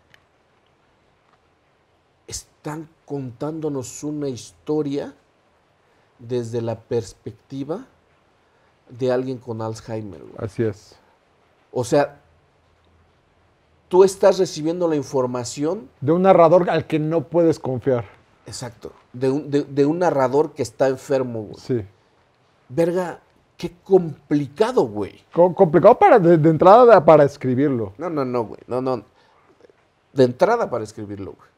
Están contándonos una historia desde la perspectiva de alguien con Alzheimer, güey. Así es. O sea, tú estás recibiendo la información, De un narrador al que no puedes confiar. exacto, de un, de- de un narrador que está enfermo, güey. Sí. Verga, qué complicado, güey. Co- complicado para, de, de entrada para escribirlo. No, no, no, güey. No, no. De entrada para escribirlo, güey.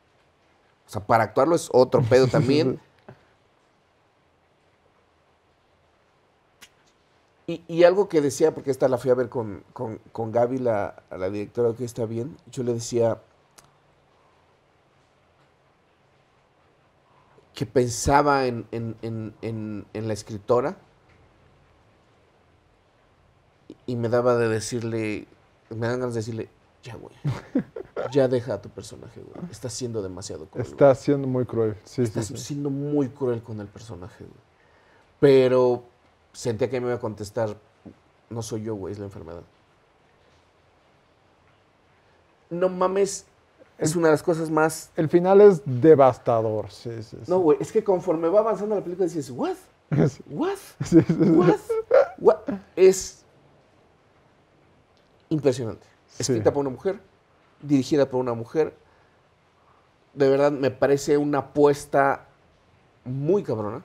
O sea, para actuarlo es otro pedo también. Y, y algo que decía, porque esta la fui a ver con, con, con Gaby, la, la directora que está bien, yo le decía que pensaba en, en- en- en- la escritora y me daba de decirle, me dan ganas de decirle, ya, güey, ya deja a tu personaje, güey, estás siendo demasiado cruel. güey. Está siendo muy cruel. Sí, sí, Estás sí. siendo muy cruel con el personaje, güey. Pero sentía que me iba a contestar, no soy yo, güey, es la enfermedad. No mames, es una de las cosas más... El final es devastador. Sí, sí, sí. No, güey, es que conforme va avanzando la película dices, ¿what? Sí, ¿What? sí. ¿What? What? Es impresionante. Escrita por una mujer, dirigida por una mujer. De verdad, me parece una apuesta muy cabrona.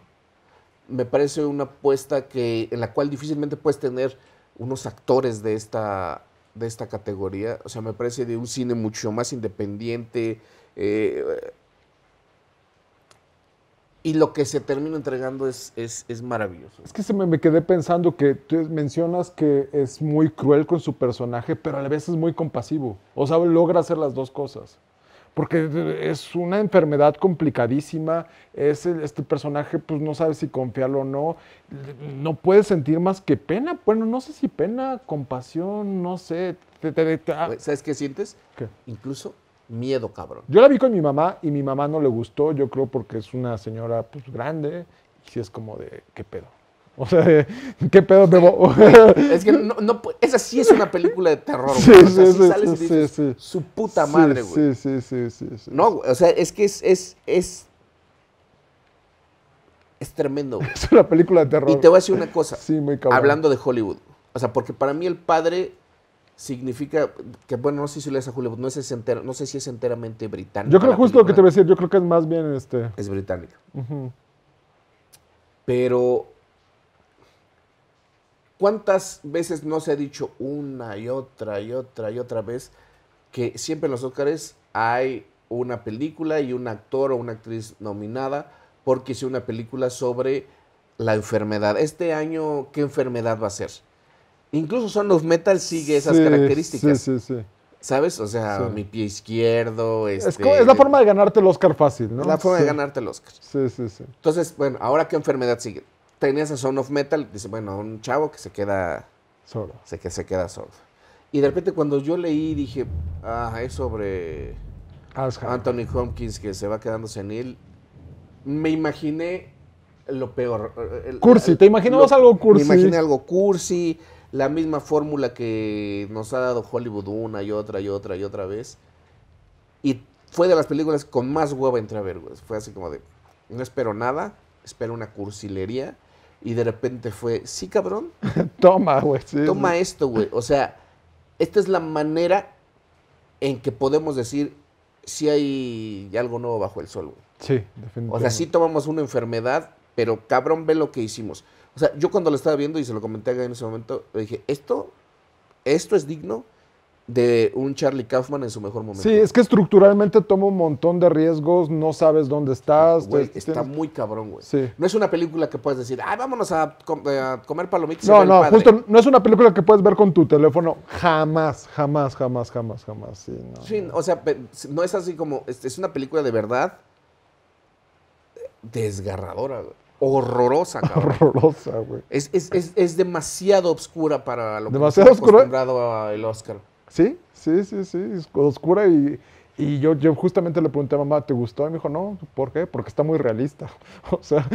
Me parece una apuesta que, en la cual difícilmente puedes tener unos actores de esta, de esta categoría. O sea, me parece de un cine mucho más independiente. eh, y lo que se termina entregando es, es, es maravilloso. Es que se me, me quedé pensando que tú mencionas que es muy cruel con su personaje, pero a la vez es muy compasivo. O sea, logra hacer las dos cosas. Porque es una enfermedad complicadísima, es el- este personaje, pues no sabes si confiarlo o no. No puedes sentir más que pena. Bueno, no sé si pena, compasión, no sé. Te- te- te- ah, ¿Sabes qué sientes? ¿qué? Incluso miedo, cabrón. Yo la vi con mi mamá y mi mamá no le gustó, yo creo porque es una señora pues grande y sí es como de, ¿qué pedo? O sea, ¿qué pedo debo? Es que no, esa sí es una película de terror, Sí, güey. O sea, sí, sí sí, sales y sí, dices, sí. su puta madre, Sí, güey. Sí, sí, sí, sí, sí. No, güey, o sea, es que es, es, es, es tremendo, güey. Es una película de terror. Y te voy a decir una cosa, Sí, muy cabrón. hablando de Hollywood. O sea, porque para mí el padre significa que, bueno, no sé si lo es a Hollywood, no sé, si es entera- no sé si es enteramente británico. Yo creo justo lo que te voy a decir, yo creo que es más bien este. Es británica. ujú. Pero ¿Cuántas veces no se ha dicho una y otra y otra y otra vez que siempre en los Óscares hay una película y un actor o una actriz nominada porque hizo una película sobre la enfermedad? Este año, ¿qué enfermedad va a ser? Incluso Son of Metal sigue esas Sí, características. Sí, sí, sí. ¿Sabes? O sea, Sí. mi pie izquierdo. Es, este, es la forma de ganarte el Oscar fácil, ¿no? es la forma de ganarte el Oscar. Sí, sí, sí. Entonces, bueno, ahora qué enfermedad sigue. Tenías a Son of Metal, dice, bueno, un chavo que se queda, Solo. se, que se queda sordo. Y de repente cuando yo leí dije, ah, es sobre Alzheimer. Anthony Hopkins que se va quedando senil, me imaginé lo peor. El- Cursi, ¿te imaginabas lo- algo cursi? Me imaginé algo cursi, la misma fórmula que nos ha dado Hollywood una y otra y otra y otra vez. Y fue de las películas con más hueva entré a ver. Fue así como de, no espero nada, espero una cursilería. Y de repente fue, sí, cabrón, Toma, güey. sí, toma esto, güey. O sea, esta es la manera en que podemos decir si hay algo nuevo bajo el sol, güey. Sí, definitivamente. O sea, sí tomamos una enfermedad, pero cabrón, ve lo que hicimos. O sea, yo cuando lo estaba viendo y se lo comenté a Guy en ese momento, le dije, esto, esto es digno de un Charlie Kaufman en su mejor momento. Sí, es que estructuralmente toma un montón de riesgos, no sabes dónde estás. Güey, está tienes- muy cabrón, güey. Sí. No es una película que puedes decir, ay, vámonos a, com- a comer palomitas. No, el no, padre". justo no es una película que puedes ver con tu teléfono. Jamás, jamás, jamás, jamás, jamás. Sí, no. Sí, o sea, no es así como, es, una película de verdad desgarradora, güey. horrorosa, cabrón. Horrorosa, güey. Es, es, es, es demasiado oscura para lo que ¿Demasiado nos oscura? acostumbrado al Oscar. Sí, sí, sí, sí. Es oscura y, y yo, yo justamente le pregunté a mamá, ¿te gustó? Y me dijo, no, ¿por qué? Porque está muy realista. O sea,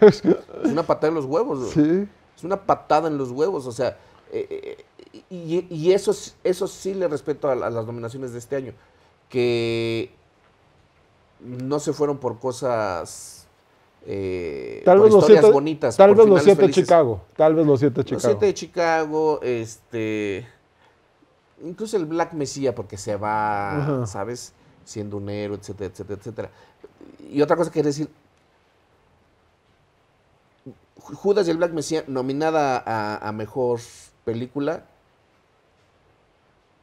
Es una patada en los huevos, sí. Es una patada en los huevos, o sea, eh, eh, y, y eso, eso sí le respeto a, la- a las nominaciones de este año, que no se fueron por cosas, eh, Tal por vez los historias siete, bonitas, tal vez los siete de. Chicago. Tal vez los siete de Los Chicago. siete de Chicago, este, incluso el Black Messiah porque se va, Ajá. ¿sabes? Siendo un héroe, etcétera, etcétera, etcétera. Y otra cosa que quería decir, Judas y el Black Messiah, nominada a, a mejor película,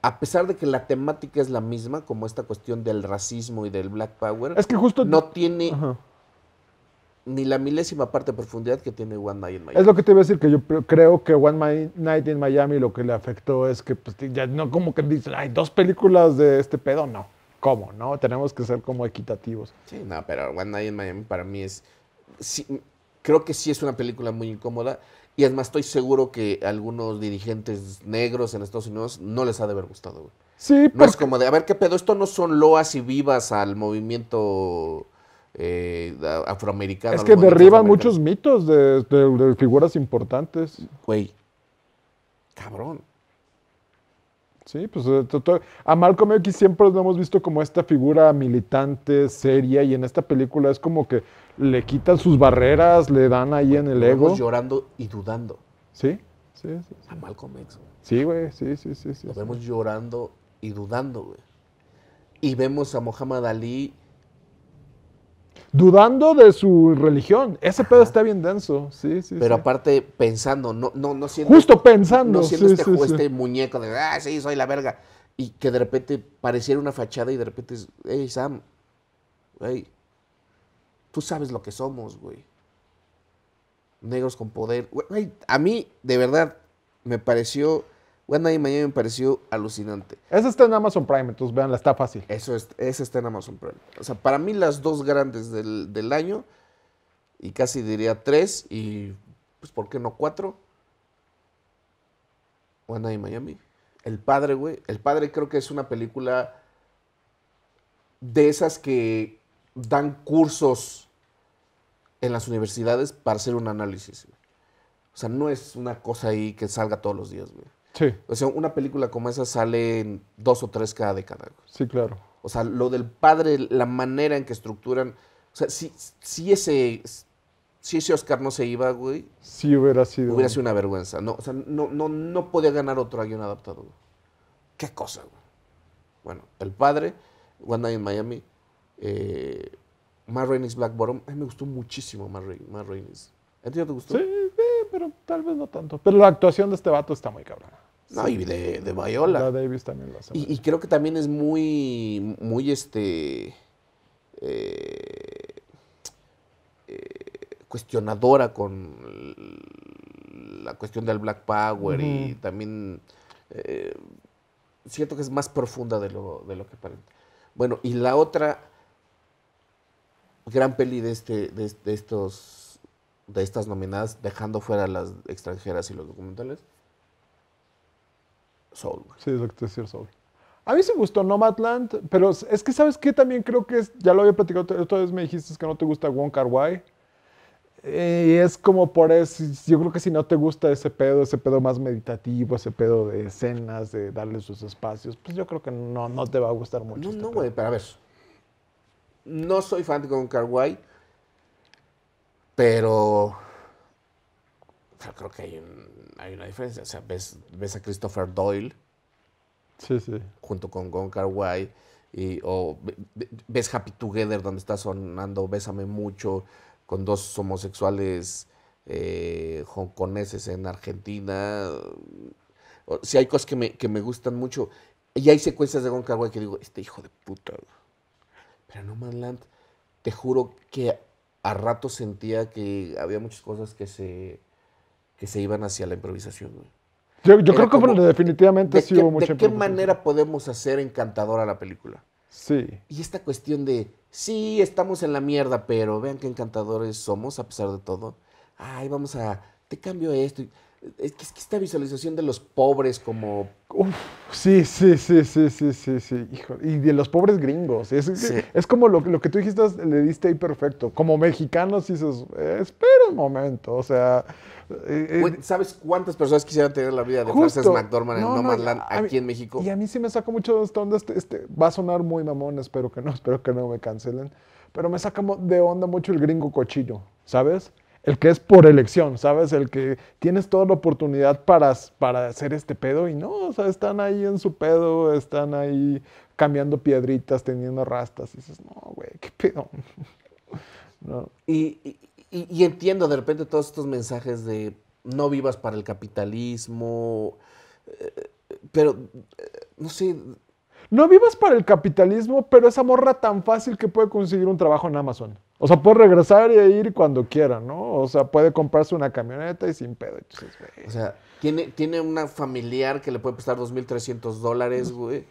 a pesar de que la temática es la misma, como esta cuestión del racismo y del Black Power, Es que justo... no tiene Ajá. Ni la milésima parte de profundidad que tiene One Night in Miami. Es lo que te iba a decir, que yo creo que One Night in Miami lo que le afectó es que pues, ya no como que dicen, hay dos películas de este pedo, no. ¿Cómo? No, tenemos que ser como equitativos. Sí, no, pero One Night in Miami para mí es. sí, creo que sí es una película muy incómoda. Y además estoy seguro que a algunos dirigentes negros en Estados Unidos no les ha de haber gustado. güey. Sí, No porque es como de, a ver qué pedo, esto no son loas y vivas al movimiento eh, a- afroamericano. es que derriban muchos mitos de, de- de figuras importantes. Güey, cabrón. Sí, pues eh, a Malcolm X siempre lo hemos visto como esta figura militante, seria, y en esta película es como que le quitan sus barreras, le dan ahí en el Lo ego. vemos llorando y dudando. Sí, sí, sí. A Malcolm X. güey. Sí, güey, sí, sí, sí. sí, Lo sí. vemos llorando y dudando, güey. Y vemos a Muhammad Ali Dudando de su religión. Ese pedo está bien denso. Sí, sí. Pero sí. aparte pensando, no, no, no siendo, Justo pensando. no siendo sí, este, sí, este muñeco de, ah, sí, soy la verga. Y que de repente pareciera una fachada y de repente es, hey, Sam, güey, tú sabes lo que somos, güey. Negros con poder. Güey, a mí, de verdad, me pareció, One Night in Miami me pareció alucinante. Esa está en Amazon Prime, entonces veanla, está fácil. Eso es, ese está en Amazon Prime. O sea, para mí las dos grandes del, del año, y casi diría tres, y pues, ¿por qué no cuatro? One Night in Miami. El Padre, güey. El Padre creo que es una película de esas que dan cursos en las universidades para hacer un análisis. güey. O sea, no es una cosa ahí que salga todos los días, güey. Sí, O sea, una película como esa sale en dos o tres cada década. sí, claro. O sea, lo del padre, la manera en que estructuran. O sea, si, si ese. Si ese Oscar no se iba, güey, Sí hubiera sido. hubiera sido una vergüenza. No, o sea, no, no, no podía ganar otro guion adaptado. güey. Qué cosa, güey. Bueno, el padre, One Night in Miami, eh, Matt Rainey's Black Bottom. A mí me gustó muchísimo Matt, Rain- Matt Rainey's. ¿A ti no te gustó? Sí, sí, pero tal vez no tanto. Pero la actuación de este vato está muy cabrona. No, y de, de La Viola. Davis también lo hace. Y, y creo que también es muy, muy este, eh, eh, cuestionadora con la cuestión del Black Power y también eh, siento que es más profunda de lo, de lo que parece. Bueno, y la otra gran peli de este, de, es- de estos, de estas nominadas, dejando fuera las extranjeras y los documentales, Soul. güey. Sí, es lo que te decía Soul. A mí sí me gustó Nomadland, pero es que, ¿sabes qué? También creo que es, ya lo había platicado, otra- vez me dijiste que no te gusta Wong Kar Wai. Eh, Y es como por eso, yo creo que si no te gusta ese pedo, ese pedo más meditativo, ese pedo de escenas, de darle sus espacios, pues yo creo que no, no te va a gustar mucho. No, este no, güey, pero a ver. No soy fan de Gone Kar Wai, pero. Creo que hay, un- hay una diferencia. O sea, ves, ves a Christopher Doyle Sí, sí. junto con Gone Kar Wai, y, o ve- ve- ves Happy Together, donde está sonando Bésame Mucho, con dos homosexuales eh, hongkoneses en Argentina. O- Sí, hay cosas que me, que me gustan mucho. Y hay secuencias de Gon Kar Wai que digo, este hijo de puta. güey". Pero No Man's Land, te juro que a rato sentía que había muchas cosas que se, que se iban hacia la improvisación. güey. Yo, creo que como, definitivamente ¿De, sí qué, hubo de mucha qué improvisación. manera podemos hacer encantadora la película? Sí. Y esta cuestión de, sí, estamos en la mierda, pero vean qué encantadores somos a pesar de todo. Ay, vamos a, te cambio esto. Es que, es que esta visualización de los pobres como... Uf, sí, sí, sí, sí, sí, sí, sí. Hijo, y de los pobres gringos. Es, Sí. es como lo, lo que tú dijiste, le diste ahí perfecto. Como mexicanos dices, eh, espera un momento. O sea, eh, eh, ¿Sabes cuántas personas quisieran tener la vida de Justo. Frances McDormand en No, No no, Man's Land a mí- aquí en México? Y a mí sí me saca mucho de esta onda. Este, este- va a sonar muy mamón, espero que no, espero que no me cancelen. Pero me saca de onda mucho el gringo cochillo, ¿sabes? El que es por elección, ¿sabes? El que tienes toda la oportunidad para, para hacer este pedo y no, o sea, están ahí en su pedo, están ahí cambiando piedritas, teniendo rastas. Y dices, no, güey, qué pedo. No. Y, y- entiendo de repente todos estos mensajes de no vivas para el capitalismo, eh, pero eh, no sé, No vivas para el capitalismo, pero esa morra tan fácil que puede conseguir un trabajo en Amazon. O sea, puede regresar y ir cuando quiera, ¿no? O sea, puede comprarse una camioneta y sin pedo. Entonces, o sea, tiene, tiene una familiar que le puede prestar 2.300 dólares, güey.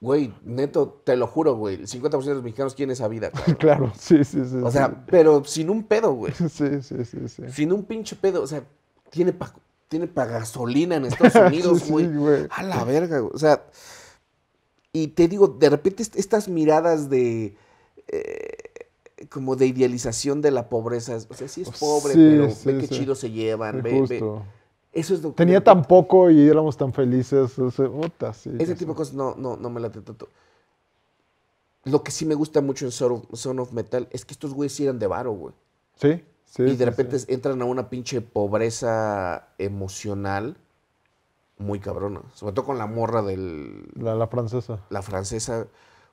Güey, neto, te lo juro, güey, el 50% de los mexicanos quieren esa vida. claro, sí, sí, sí. O sea, pero sin un pedo, güey. sí, sí, sí, sí. Sin un pinche pedo. O sea, tiene para tiene pa gasolina en Estados Unidos, Sí, güey. sí, güey. a la verga, güey. O sea, y te digo, de repente est- estas miradas de. eh, como de idealización de la pobreza. O sea, sí es pobre, Sí, pero sí, ve qué chido se llevan. Ve- ve-. Eso es lo. Tenía tan poco y éramos tan felices. Ese tipo de cosas no, no, no me late tanto. Lo que sí me gusta mucho en Son of, Son of Metal es que estos güeyes eran de varo, güey. Sí, sí. y de repente entran a una pinche pobreza emocional muy cabrona. Sobre todo con la morra del. La, la francesa. La francesa.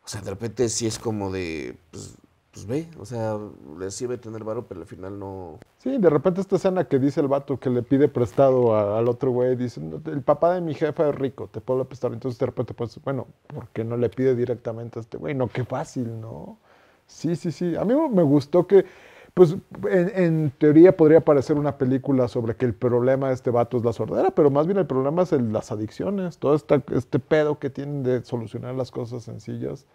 O sea, de repente sí es como de. Pues, pues ve, o sea, le sirve tener varo, pero al final no. Sí, de repente esta escena que dice el vato que le pide prestado al otro güey, dice, "No, el papá de mi jefa es rico, te puedo prestar. Entonces de repente, pues, bueno, ¿por qué no le pide directamente a este güey? No, qué fácil, ¿no? Sí, sí, sí. A mí me gustó que, pues, en, en teoría podría parecer una película sobre que el problema de este vato es la sordera, pero más bien el problema es las adicciones, todo esta, este pedo que tienen de solucionar las cosas sencillas.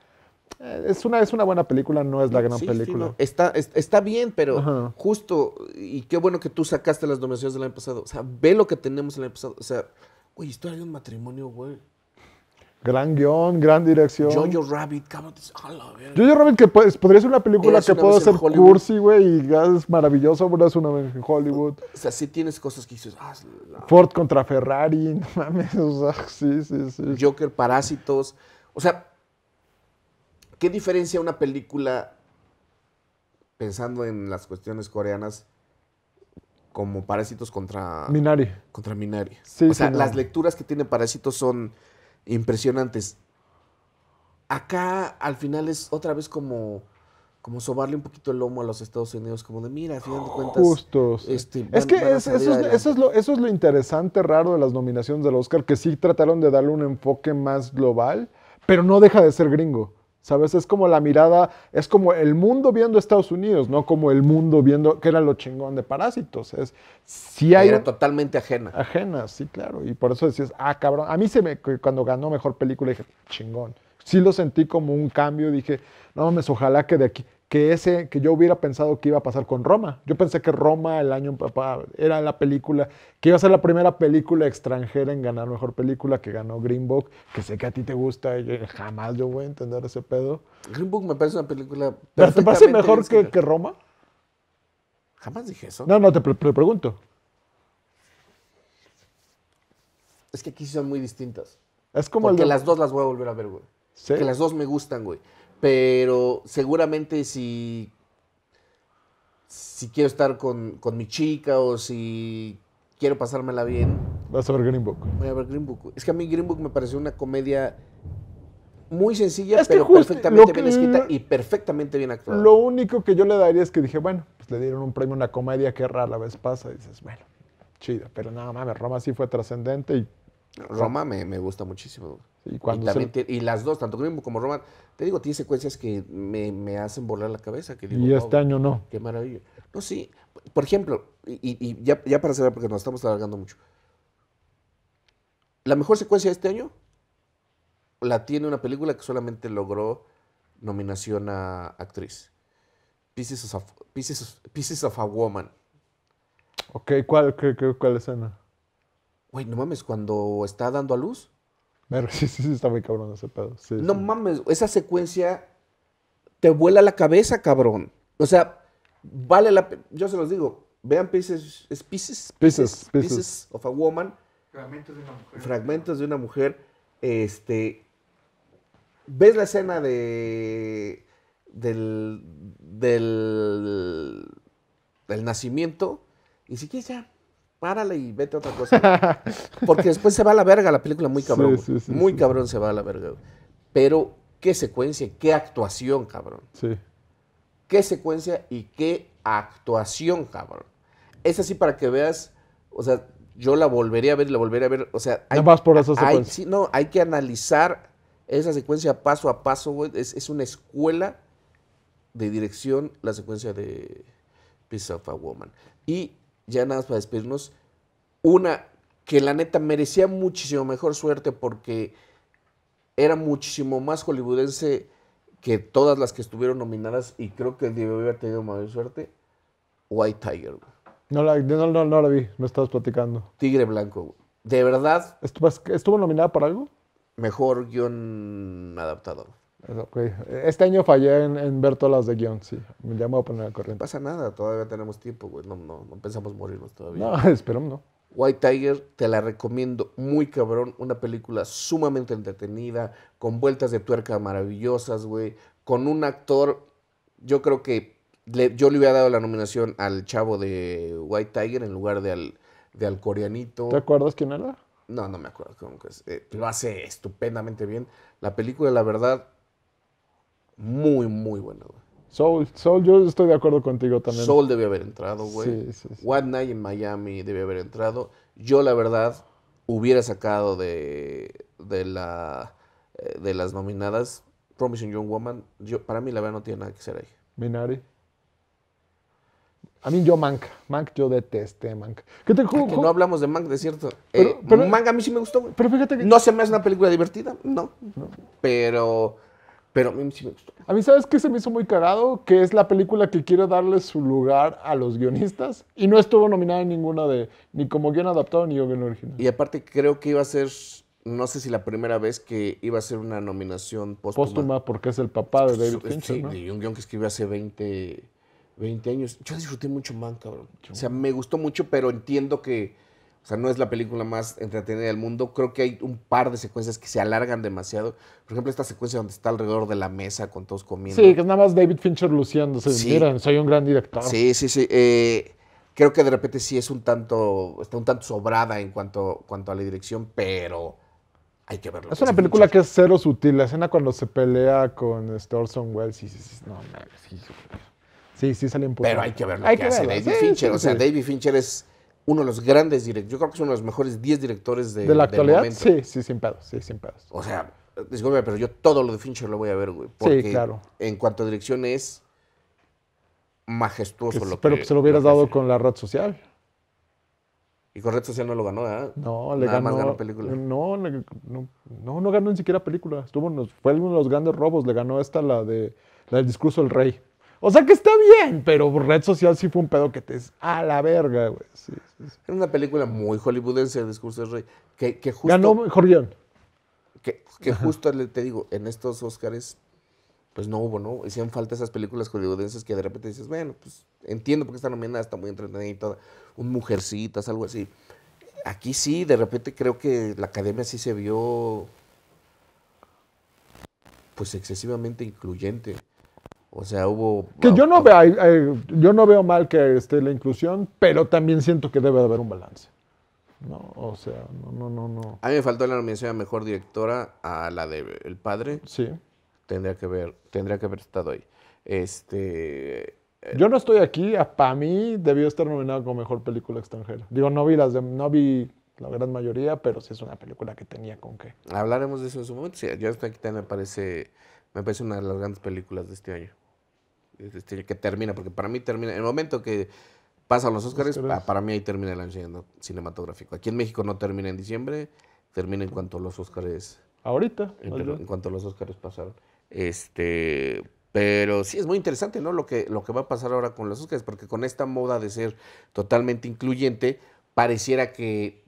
Eh, es, una, es una buena película, no es la gran Sí, sí, película. no, Está, es- está bien, pero Ajá. justo. Y qué bueno que tú sacaste las nominaciones del año pasado. O sea, ve lo que tenemos el año pasado. O sea, güey, historia de un matrimonio, güey. Gran guion, gran dirección. Jojo Rabbit, cabrón. Jojo Rabbit que pues, podría ser una película Eras que una puede ser cursi, güey, y es maravilloso, pero es una vez en Hollywood. O sea, sí tienes cosas que dices, ah, la- Ford contra Ferrari, no mames, o sea, sí, sí, sí. Joker, Parásitos. O sea, ¿qué diferencia una película, pensando en las cuestiones coreanas, como Parásitos contra Minari. contra Minari? Sí, o sea, sí, no. las lecturas que tiene Parásitos son impresionantes. Acá, al final, es otra vez como, como sobarle un poquito el lomo a los Estados Unidos, como de, mira, a final de cuentas... Justo. sí. este, es que van a es- salir eso, es, adelante. eso, es lo, eso es lo interesante, raro de las nominaciones del Oscar, que sí trataron de darle un enfoque más global, pero no deja de ser gringo. ¿Sabes? Es como la mirada, es como el mundo viendo Estados Unidos, no como el mundo viendo, que era lo chingón de Parásitos. Es, sí hay Era totalmente ajena. ajena, sí, claro. Y por eso decías, ah, cabrón. A mí se me, cuando ganó mejor película dije, chingón. Sí lo sentí como un cambio. Dije, no mames, ojalá que de aquí, que ese, que yo hubiera pensado que iba a pasar con Roma. Yo pensé que Roma el año papá era la película, que iba a ser la primera película extranjera en ganar mejor película, que ganó Green Book, que sé que a ti te gusta, y yo- jamás yo voy a entender ese pedo. Green Book me parece una película. ¿Pero te parece mejor que, que Roma? Jamás dije eso. No, no, te pre- pre- pregunto. Es que aquí sí son muy distintas. Es como el de- las dos las voy a volver a ver, güey. ¿Sí? Que las dos me gustan, güey. Pero seguramente si. Si quiero estar con, con mi chica o si quiero pasármela bien, Vas a ver Green Book. voy a ver Green Book. Es que a mí Green Book me pareció una comedia muy sencilla, Es que pero perfectamente que- bien escrita y perfectamente bien actuada. Lo único que yo le daría es que dije, bueno, pues le dieron un premio a una comedia que rara vez pasa. Y dices, bueno, chida. Pero nada mames, Roma sí fue trascendente y, Roma me, me gusta muchísimo. Y Y, cuando también se- tiene- y las dos, tanto Green Book como Roma, te digo, tiene secuencias que me, me hacen volar la cabeza. Que digo, y "Wow, este año no. Qué maravilla. No, sí. Por ejemplo, y, y ya, ya para cerrar, porque nos estamos alargando mucho. La mejor secuencia de este año la tiene una película que solamente logró nominación a actriz. Pieces of, Pieces of- Pieces of a Woman. Ok, ¿cuál, qué- qué- cuál escena? Güey, no mames, cuando está dando a luz. Sí, sí, sí, está muy cabrón ese pedo. Sí, No sí. mames, esa secuencia te vuela la cabeza, cabrón. O sea, vale la pena. Yo se los digo, vean Pieces, es pieces, Pieces, Pieces. Pieces of a Woman. Fragmentos de una mujer. fragmentos de una mujer, este, ves la escena de del del, del nacimiento y si quieres ya párale y vete a otra cosa porque después se va a la verga la película muy cabrón Sí, güey. sí, sí, muy cabrón se va a la verga pero qué secuencia qué actuación cabrón Sí. qué secuencia y qué actuación, cabrón. Es así para que veas, o sea, yo la volvería a ver y la volvería a ver, o sea, Nada más por esa hay- sí, no, hay que analizar esa secuencia paso a paso, güey. Es, es una escuela de dirección, la secuencia de Piece of a Woman. Y ya nada más para despedirnos, una que la neta merecía muchísimo mejor suerte porque era muchísimo más hollywoodense que todas las que estuvieron nominadas y creo que debió haber tenido mayor suerte. White Tiger. No la, no, no, no la vi, me estabas platicando. Tigre Blanco. De verdad, ¿Estuvo, ¿Estuvo nominada para algo? mejor guion adaptado. Este año fallé en, en ver todas las de guion, sí. Ya me voy a poner al No corriente. pasa nada, todavía tenemos tiempo, güey. No, no, no pensamos morirnos todavía. No, esperemos no. White Tiger, te la recomiendo muy cabrón. Una película sumamente entretenida, con vueltas de tuerca maravillosas, güey. Con un actor, yo creo que le- yo le hubiera dado la nominación al chavo de White Tiger en lugar de al, de al coreanito. ¿Te acuerdas quién era? No, no me acuerdo cómo que es. Eh, lo hace estupendamente bien. La película, la verdad, muy, muy buena, güey. Soul. Soul, yo estoy de acuerdo contigo también. Soul debe haber entrado, güey. Sí, sí, sí. One Night in Miami debe haber entrado. Yo, la verdad, hubiera sacado de, de, la, eh, de las nominadas Promising Young Woman. Yo, para mí, la verdad, no tiene nada que ser ahí. Minari. A mí yo Mank. Mank yo detesté Mank. ¿Qué te Que no hablamos de Mank, de cierto. Pero- Eh, pero- Mank a mí sí me gustó. Pero fíjate que No se me hace una película divertida, no. Pero, pero a mí sí me gustó. a mí sabes qué se me hizo muy cagado, que es la película que quiere darle su lugar a los guionistas y no estuvo nominada en ninguna de ni como guion adaptado ni guion original. Y aparte creo que iba a ser, no sé si la primera vez que iba a ser una nominación póstuma. Póstuma porque es el papá de David Sí, Fincher, ¿no? de un guion que escribió hace 20, 20 años. Yo disfruté mucho Man, cabrón. O sea, me gustó mucho, pero entiendo que, o sea, no es la película más entretenida del mundo. Creo que hay un par de secuencias que se alargan demasiado. Por ejemplo, esta secuencia donde está alrededor de la mesa con todos comiendo. Sí, que es nada más David Fincher luciéndose. Sí. Miren, soy un gran director. Sí, sí, sí. Eh, creo que de repente sí es un tanto, está un tanto sobrada en cuanto, cuanto a la dirección, pero hay que verlo. Es una película que es cero sutil. La escena cuando se pelea con este Orson Welles. Y, dices, no, mames, sí, sí, sí sale imputado. Pero hay que ver lo Hay que, hace verlo, David sí, Fincher. sí, o sea, sí. David Fincher es uno de los grandes directores. Yo creo que es uno de los mejores 10 directores de, ¿De la del actualidad? momento. Sí, sí, sin pedos. Sí, sin pedos. O sea, disculpe, pero yo todo lo de Fincher lo voy a ver, güey. Porque claro. en cuanto a dirección es majestuoso Que- lo pero que que se lo hubieras lo dado con la red social. Y con Red Social no lo ganó, ¿eh? No, le Nada ganó. más ganó película. No, no, no, no ganó ni siquiera película. Estuvo fue uno de los grandes robos. Le ganó esta, la de la del discurso del rey. O sea que está bien, pero red social sí fue un pedo que te es a la verga, güey. Sí, sí, sí. Es una película muy hollywoodense, el discurso del rey. Que, que justo, Ganó mejor guion. que, que justo le- te digo, en estos Oscars, pues no hubo, ¿no? Hicieron falta esas películas hollywoodenses que de repente dices, bueno, pues entiendo por qué está nominada, está muy entretenida y toda. Un Mujercitas, algo así. Aquí sí, de repente creo que la academia sí se vio, pues excesivamente incluyente. O sea, hubo... Que yo no, veo, yo no veo mal que esté la inclusión, pero también siento que debe de haber un balance. No, o sea, no, no, no, no. A mí me faltó la nominación a Mejor Directora a la de El Padre. Sí. Tendría que ver, tendría que haber estado ahí. Este... Yo no estoy aquí, para mí debió estar nominado como mejor película extranjera. Digo, no vi las de- no vi la gran mayoría, pero sí es una película que tenía con qué. Hablaremos de eso en su momento. Sí, yo hasta aquí también me parece, me parece una de las grandes películas de este año. Este que termina, porque para mí termina, en el momento que pasan los Oscars, Óscares. pa- para mí ahí termina el año cine- cinematográfico. Aquí en México no termina en diciembre, termina en cuanto los Oscars, Ahorita. en, cuanto los Oscars pasaron. Este, pero sí es muy interesante, ¿no? Lo que, lo que va a pasar ahora con los Oscars, porque con esta moda de ser totalmente incluyente, pareciera que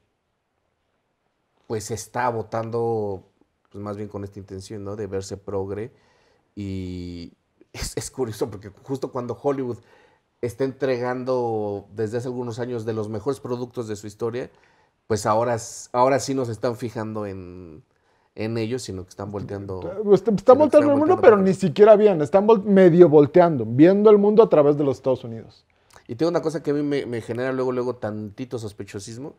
pues se está votando, pues más bien con esta intención, ¿no? De verse progre. Y es, es curioso porque justo cuando Hollywood está entregando desde hace algunos años de los mejores productos de su historia, pues ahora, ahora sí nos están fijando en, en ellos, sino que están volteando. Pues, están volteando el mundo, pero ni siquiera bien. Están vol- medio volteando, viendo el mundo a través de los Estados Unidos. Y tengo una cosa que a mí me, me genera luego, luego tantito sospechosismo,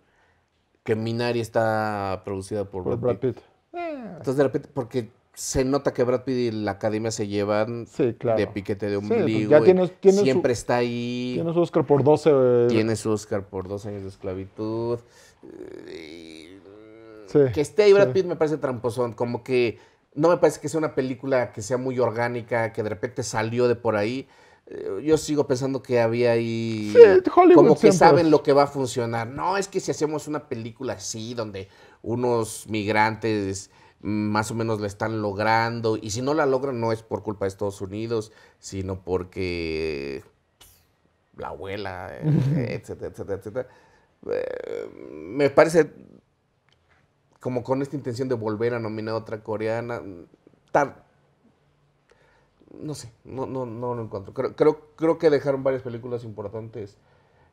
que Minari está producida por, Por Brad Brad Pitt. Entonces de repente, porque se nota que Brad Pitt y la academia se llevan Sí, claro. de piquete de Sí, pues ombligo. ya su- siempre está ahí. Tiene su Oscar por 12. eh, Tiene su Oscar por dos años de esclavitud. eh, Sí, que esté ahí Brad sí. Pitt me parece tramposón. Como que no me parece que sea una película que sea muy orgánica, que de repente salió de por ahí. Eh, Yo sigo pensando que había ahí. Sí, Hollywood como que saben lo que va a funcionar. No, es que si hacemos una película así, donde unos migrantes más o menos la están logrando, y si no la logran, no es por culpa de Estados Unidos, sino porque la abuela, eh, etcétera, etcétera, etcétera. Eh, me parece como con esta intención de volver a nominar a otra coreana. no sé, no, no, no lo encuentro. Creo, creo, creo que dejaron varias películas importantes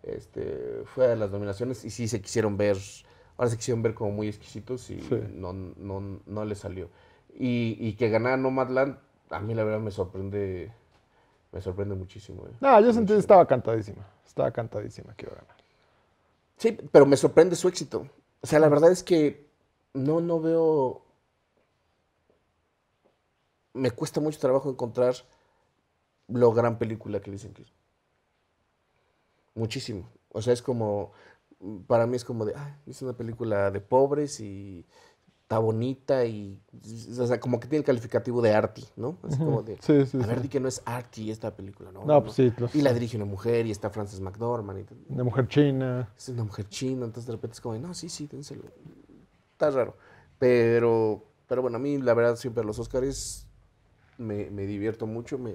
este, fuera de las nominaciones y sí se quisieron ver, ahora se quisieron ver como muy exquisitos y Sí. no, no, no les salió. Y, y que ganara Nomadland, a mí la verdad me sorprende, me sorprende muchísimo. eh. No, yo sentí que estaba cantadísima. Estaba cantadísima que iba a ganar. Sí, pero me sorprende su éxito. O sea, la verdad es que no, no veo. Me cuesta mucho trabajo encontrar lo gran película que dicen que es. Muchísimo. O sea, es como. Para mí es como de. Ay, es una película de pobres y está bonita y. O sea, como que tiene el calificativo de arty, ¿no? Así como de. Sí, sí, a ver, sí. di que no es arty esta película, ¿no? No, pues sí, lo Y la dirige una mujer y está Frances McDormand. Y, De mujer china. es una mujer china, entonces de repente es como, de, no, sí, sí, dénselo. Está raro. Pero, pero bueno, a mí la verdad siempre los Oscars me, me divierto mucho, me,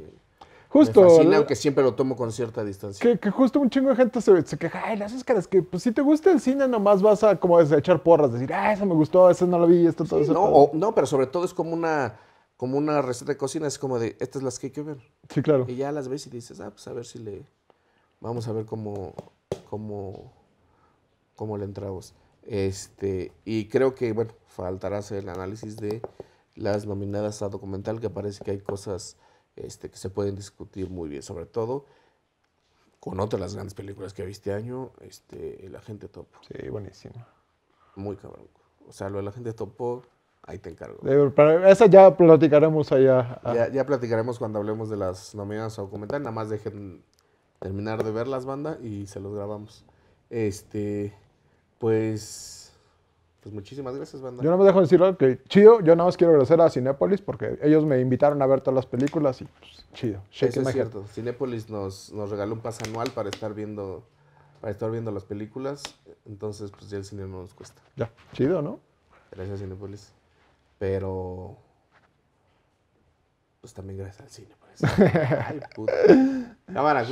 Justo. me fascina, la- aunque siempre lo tomo con cierta distancia. Que, que justo un chingo de gente se, se queja, ay, las Óscares, que pues si te gusta el cine nomás vas a como porras, decir, ah, esa me gustó, esa no la vi, esto, todo Sí, eso. no, o- no, pero sobre todo es como una, como una receta de cocina, es como de, estas las que hay que ver. Sí, claro. Y ya las ves y dices, ah, pues a ver si le, vamos a ver cómo, cómo, cómo le entramos. Este, y creo que, bueno, faltará hacer el análisis de las nominadas a documental, que parece que hay cosas este, que se pueden discutir muy bien, sobre todo con otra de las grandes películas que vi este año, este, El Agente Topo. Sí, buenísimo. Muy cabrón. O sea, lo del Agente Topo, Ahí te encargo. Eh, esa ya platicaremos allá. ah, Ya, ya platicaremos cuando hablemos de las nominadas a documental. Nada más dejen terminar de ver las bandas y se los grabamos. Este, pues, pues muchísimas gracias, banda. Yo no me dejo decir algo que chido. Yo nada más quiero agradecer a Cinépolis porque ellos me invitaron a ver todas las películas y pues, chido. Shake Eso es head. cierto. Cinépolis nos, nos regaló un pase anual para estar viendo para estar viendo las películas. Entonces, pues ya el cine no nos cuesta. Ya, chido, ¿no? Gracias, Cinépolis. Pero, pues también gracias al cine. por eso. Ay, puta. Cámara,